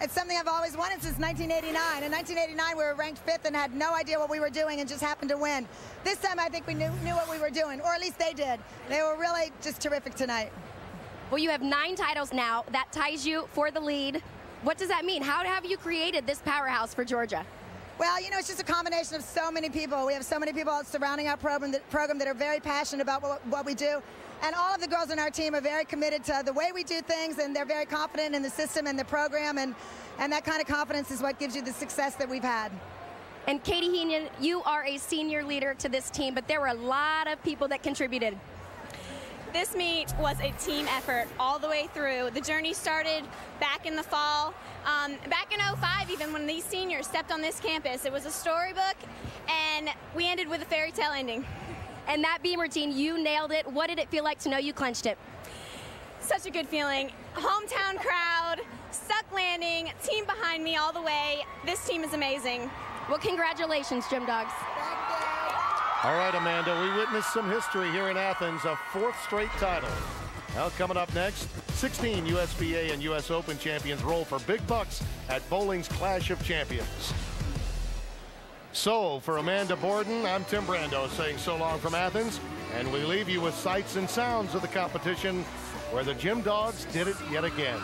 It's something I've always wanted since 1989. In 1989, we were ranked fifth and had no idea what we were doing and just happened to win. This time, I think we knew, knew what we were doing, or at least they did. They were really just terrific tonight. Well, you have nine titles now. That ties you for the lead. What does that mean? How have you created this powerhouse for Georgia? Well, you know, it's just a combination of so many people. We have so many people surrounding our program that, program that are very passionate about what, what we do. And all of the girls on our team are very committed to the way we do things, and they're very confident in the system and the program. And, and that kind of confidence is what gives you the success that we've had. And Katie Heenan, you are a senior leader to this team, but there were a lot of people that contributed. This meet was a team effort all the way through. The journey started back in the fall, um, back in 05 even when these seniors stepped on this campus. It was a storybook and we ended with a fairy tale ending. And that beam routine, you nailed it. What did it feel like to know you clenched it? Such a good feeling. Hometown crowd, stuck landing, team behind me all the way. This team is amazing. Well, congratulations, Gym Dogs. All right, Amanda, we witnessed some history here in Athens, a fourth straight title. Now coming up next, 16 USBA and US Open champions roll for big bucks at bowling's Clash of Champions. So for Amanda Borden, I'm Tim Brando saying so long from Athens, and we leave you with sights and sounds of the competition where the Gym Dogs did it yet again.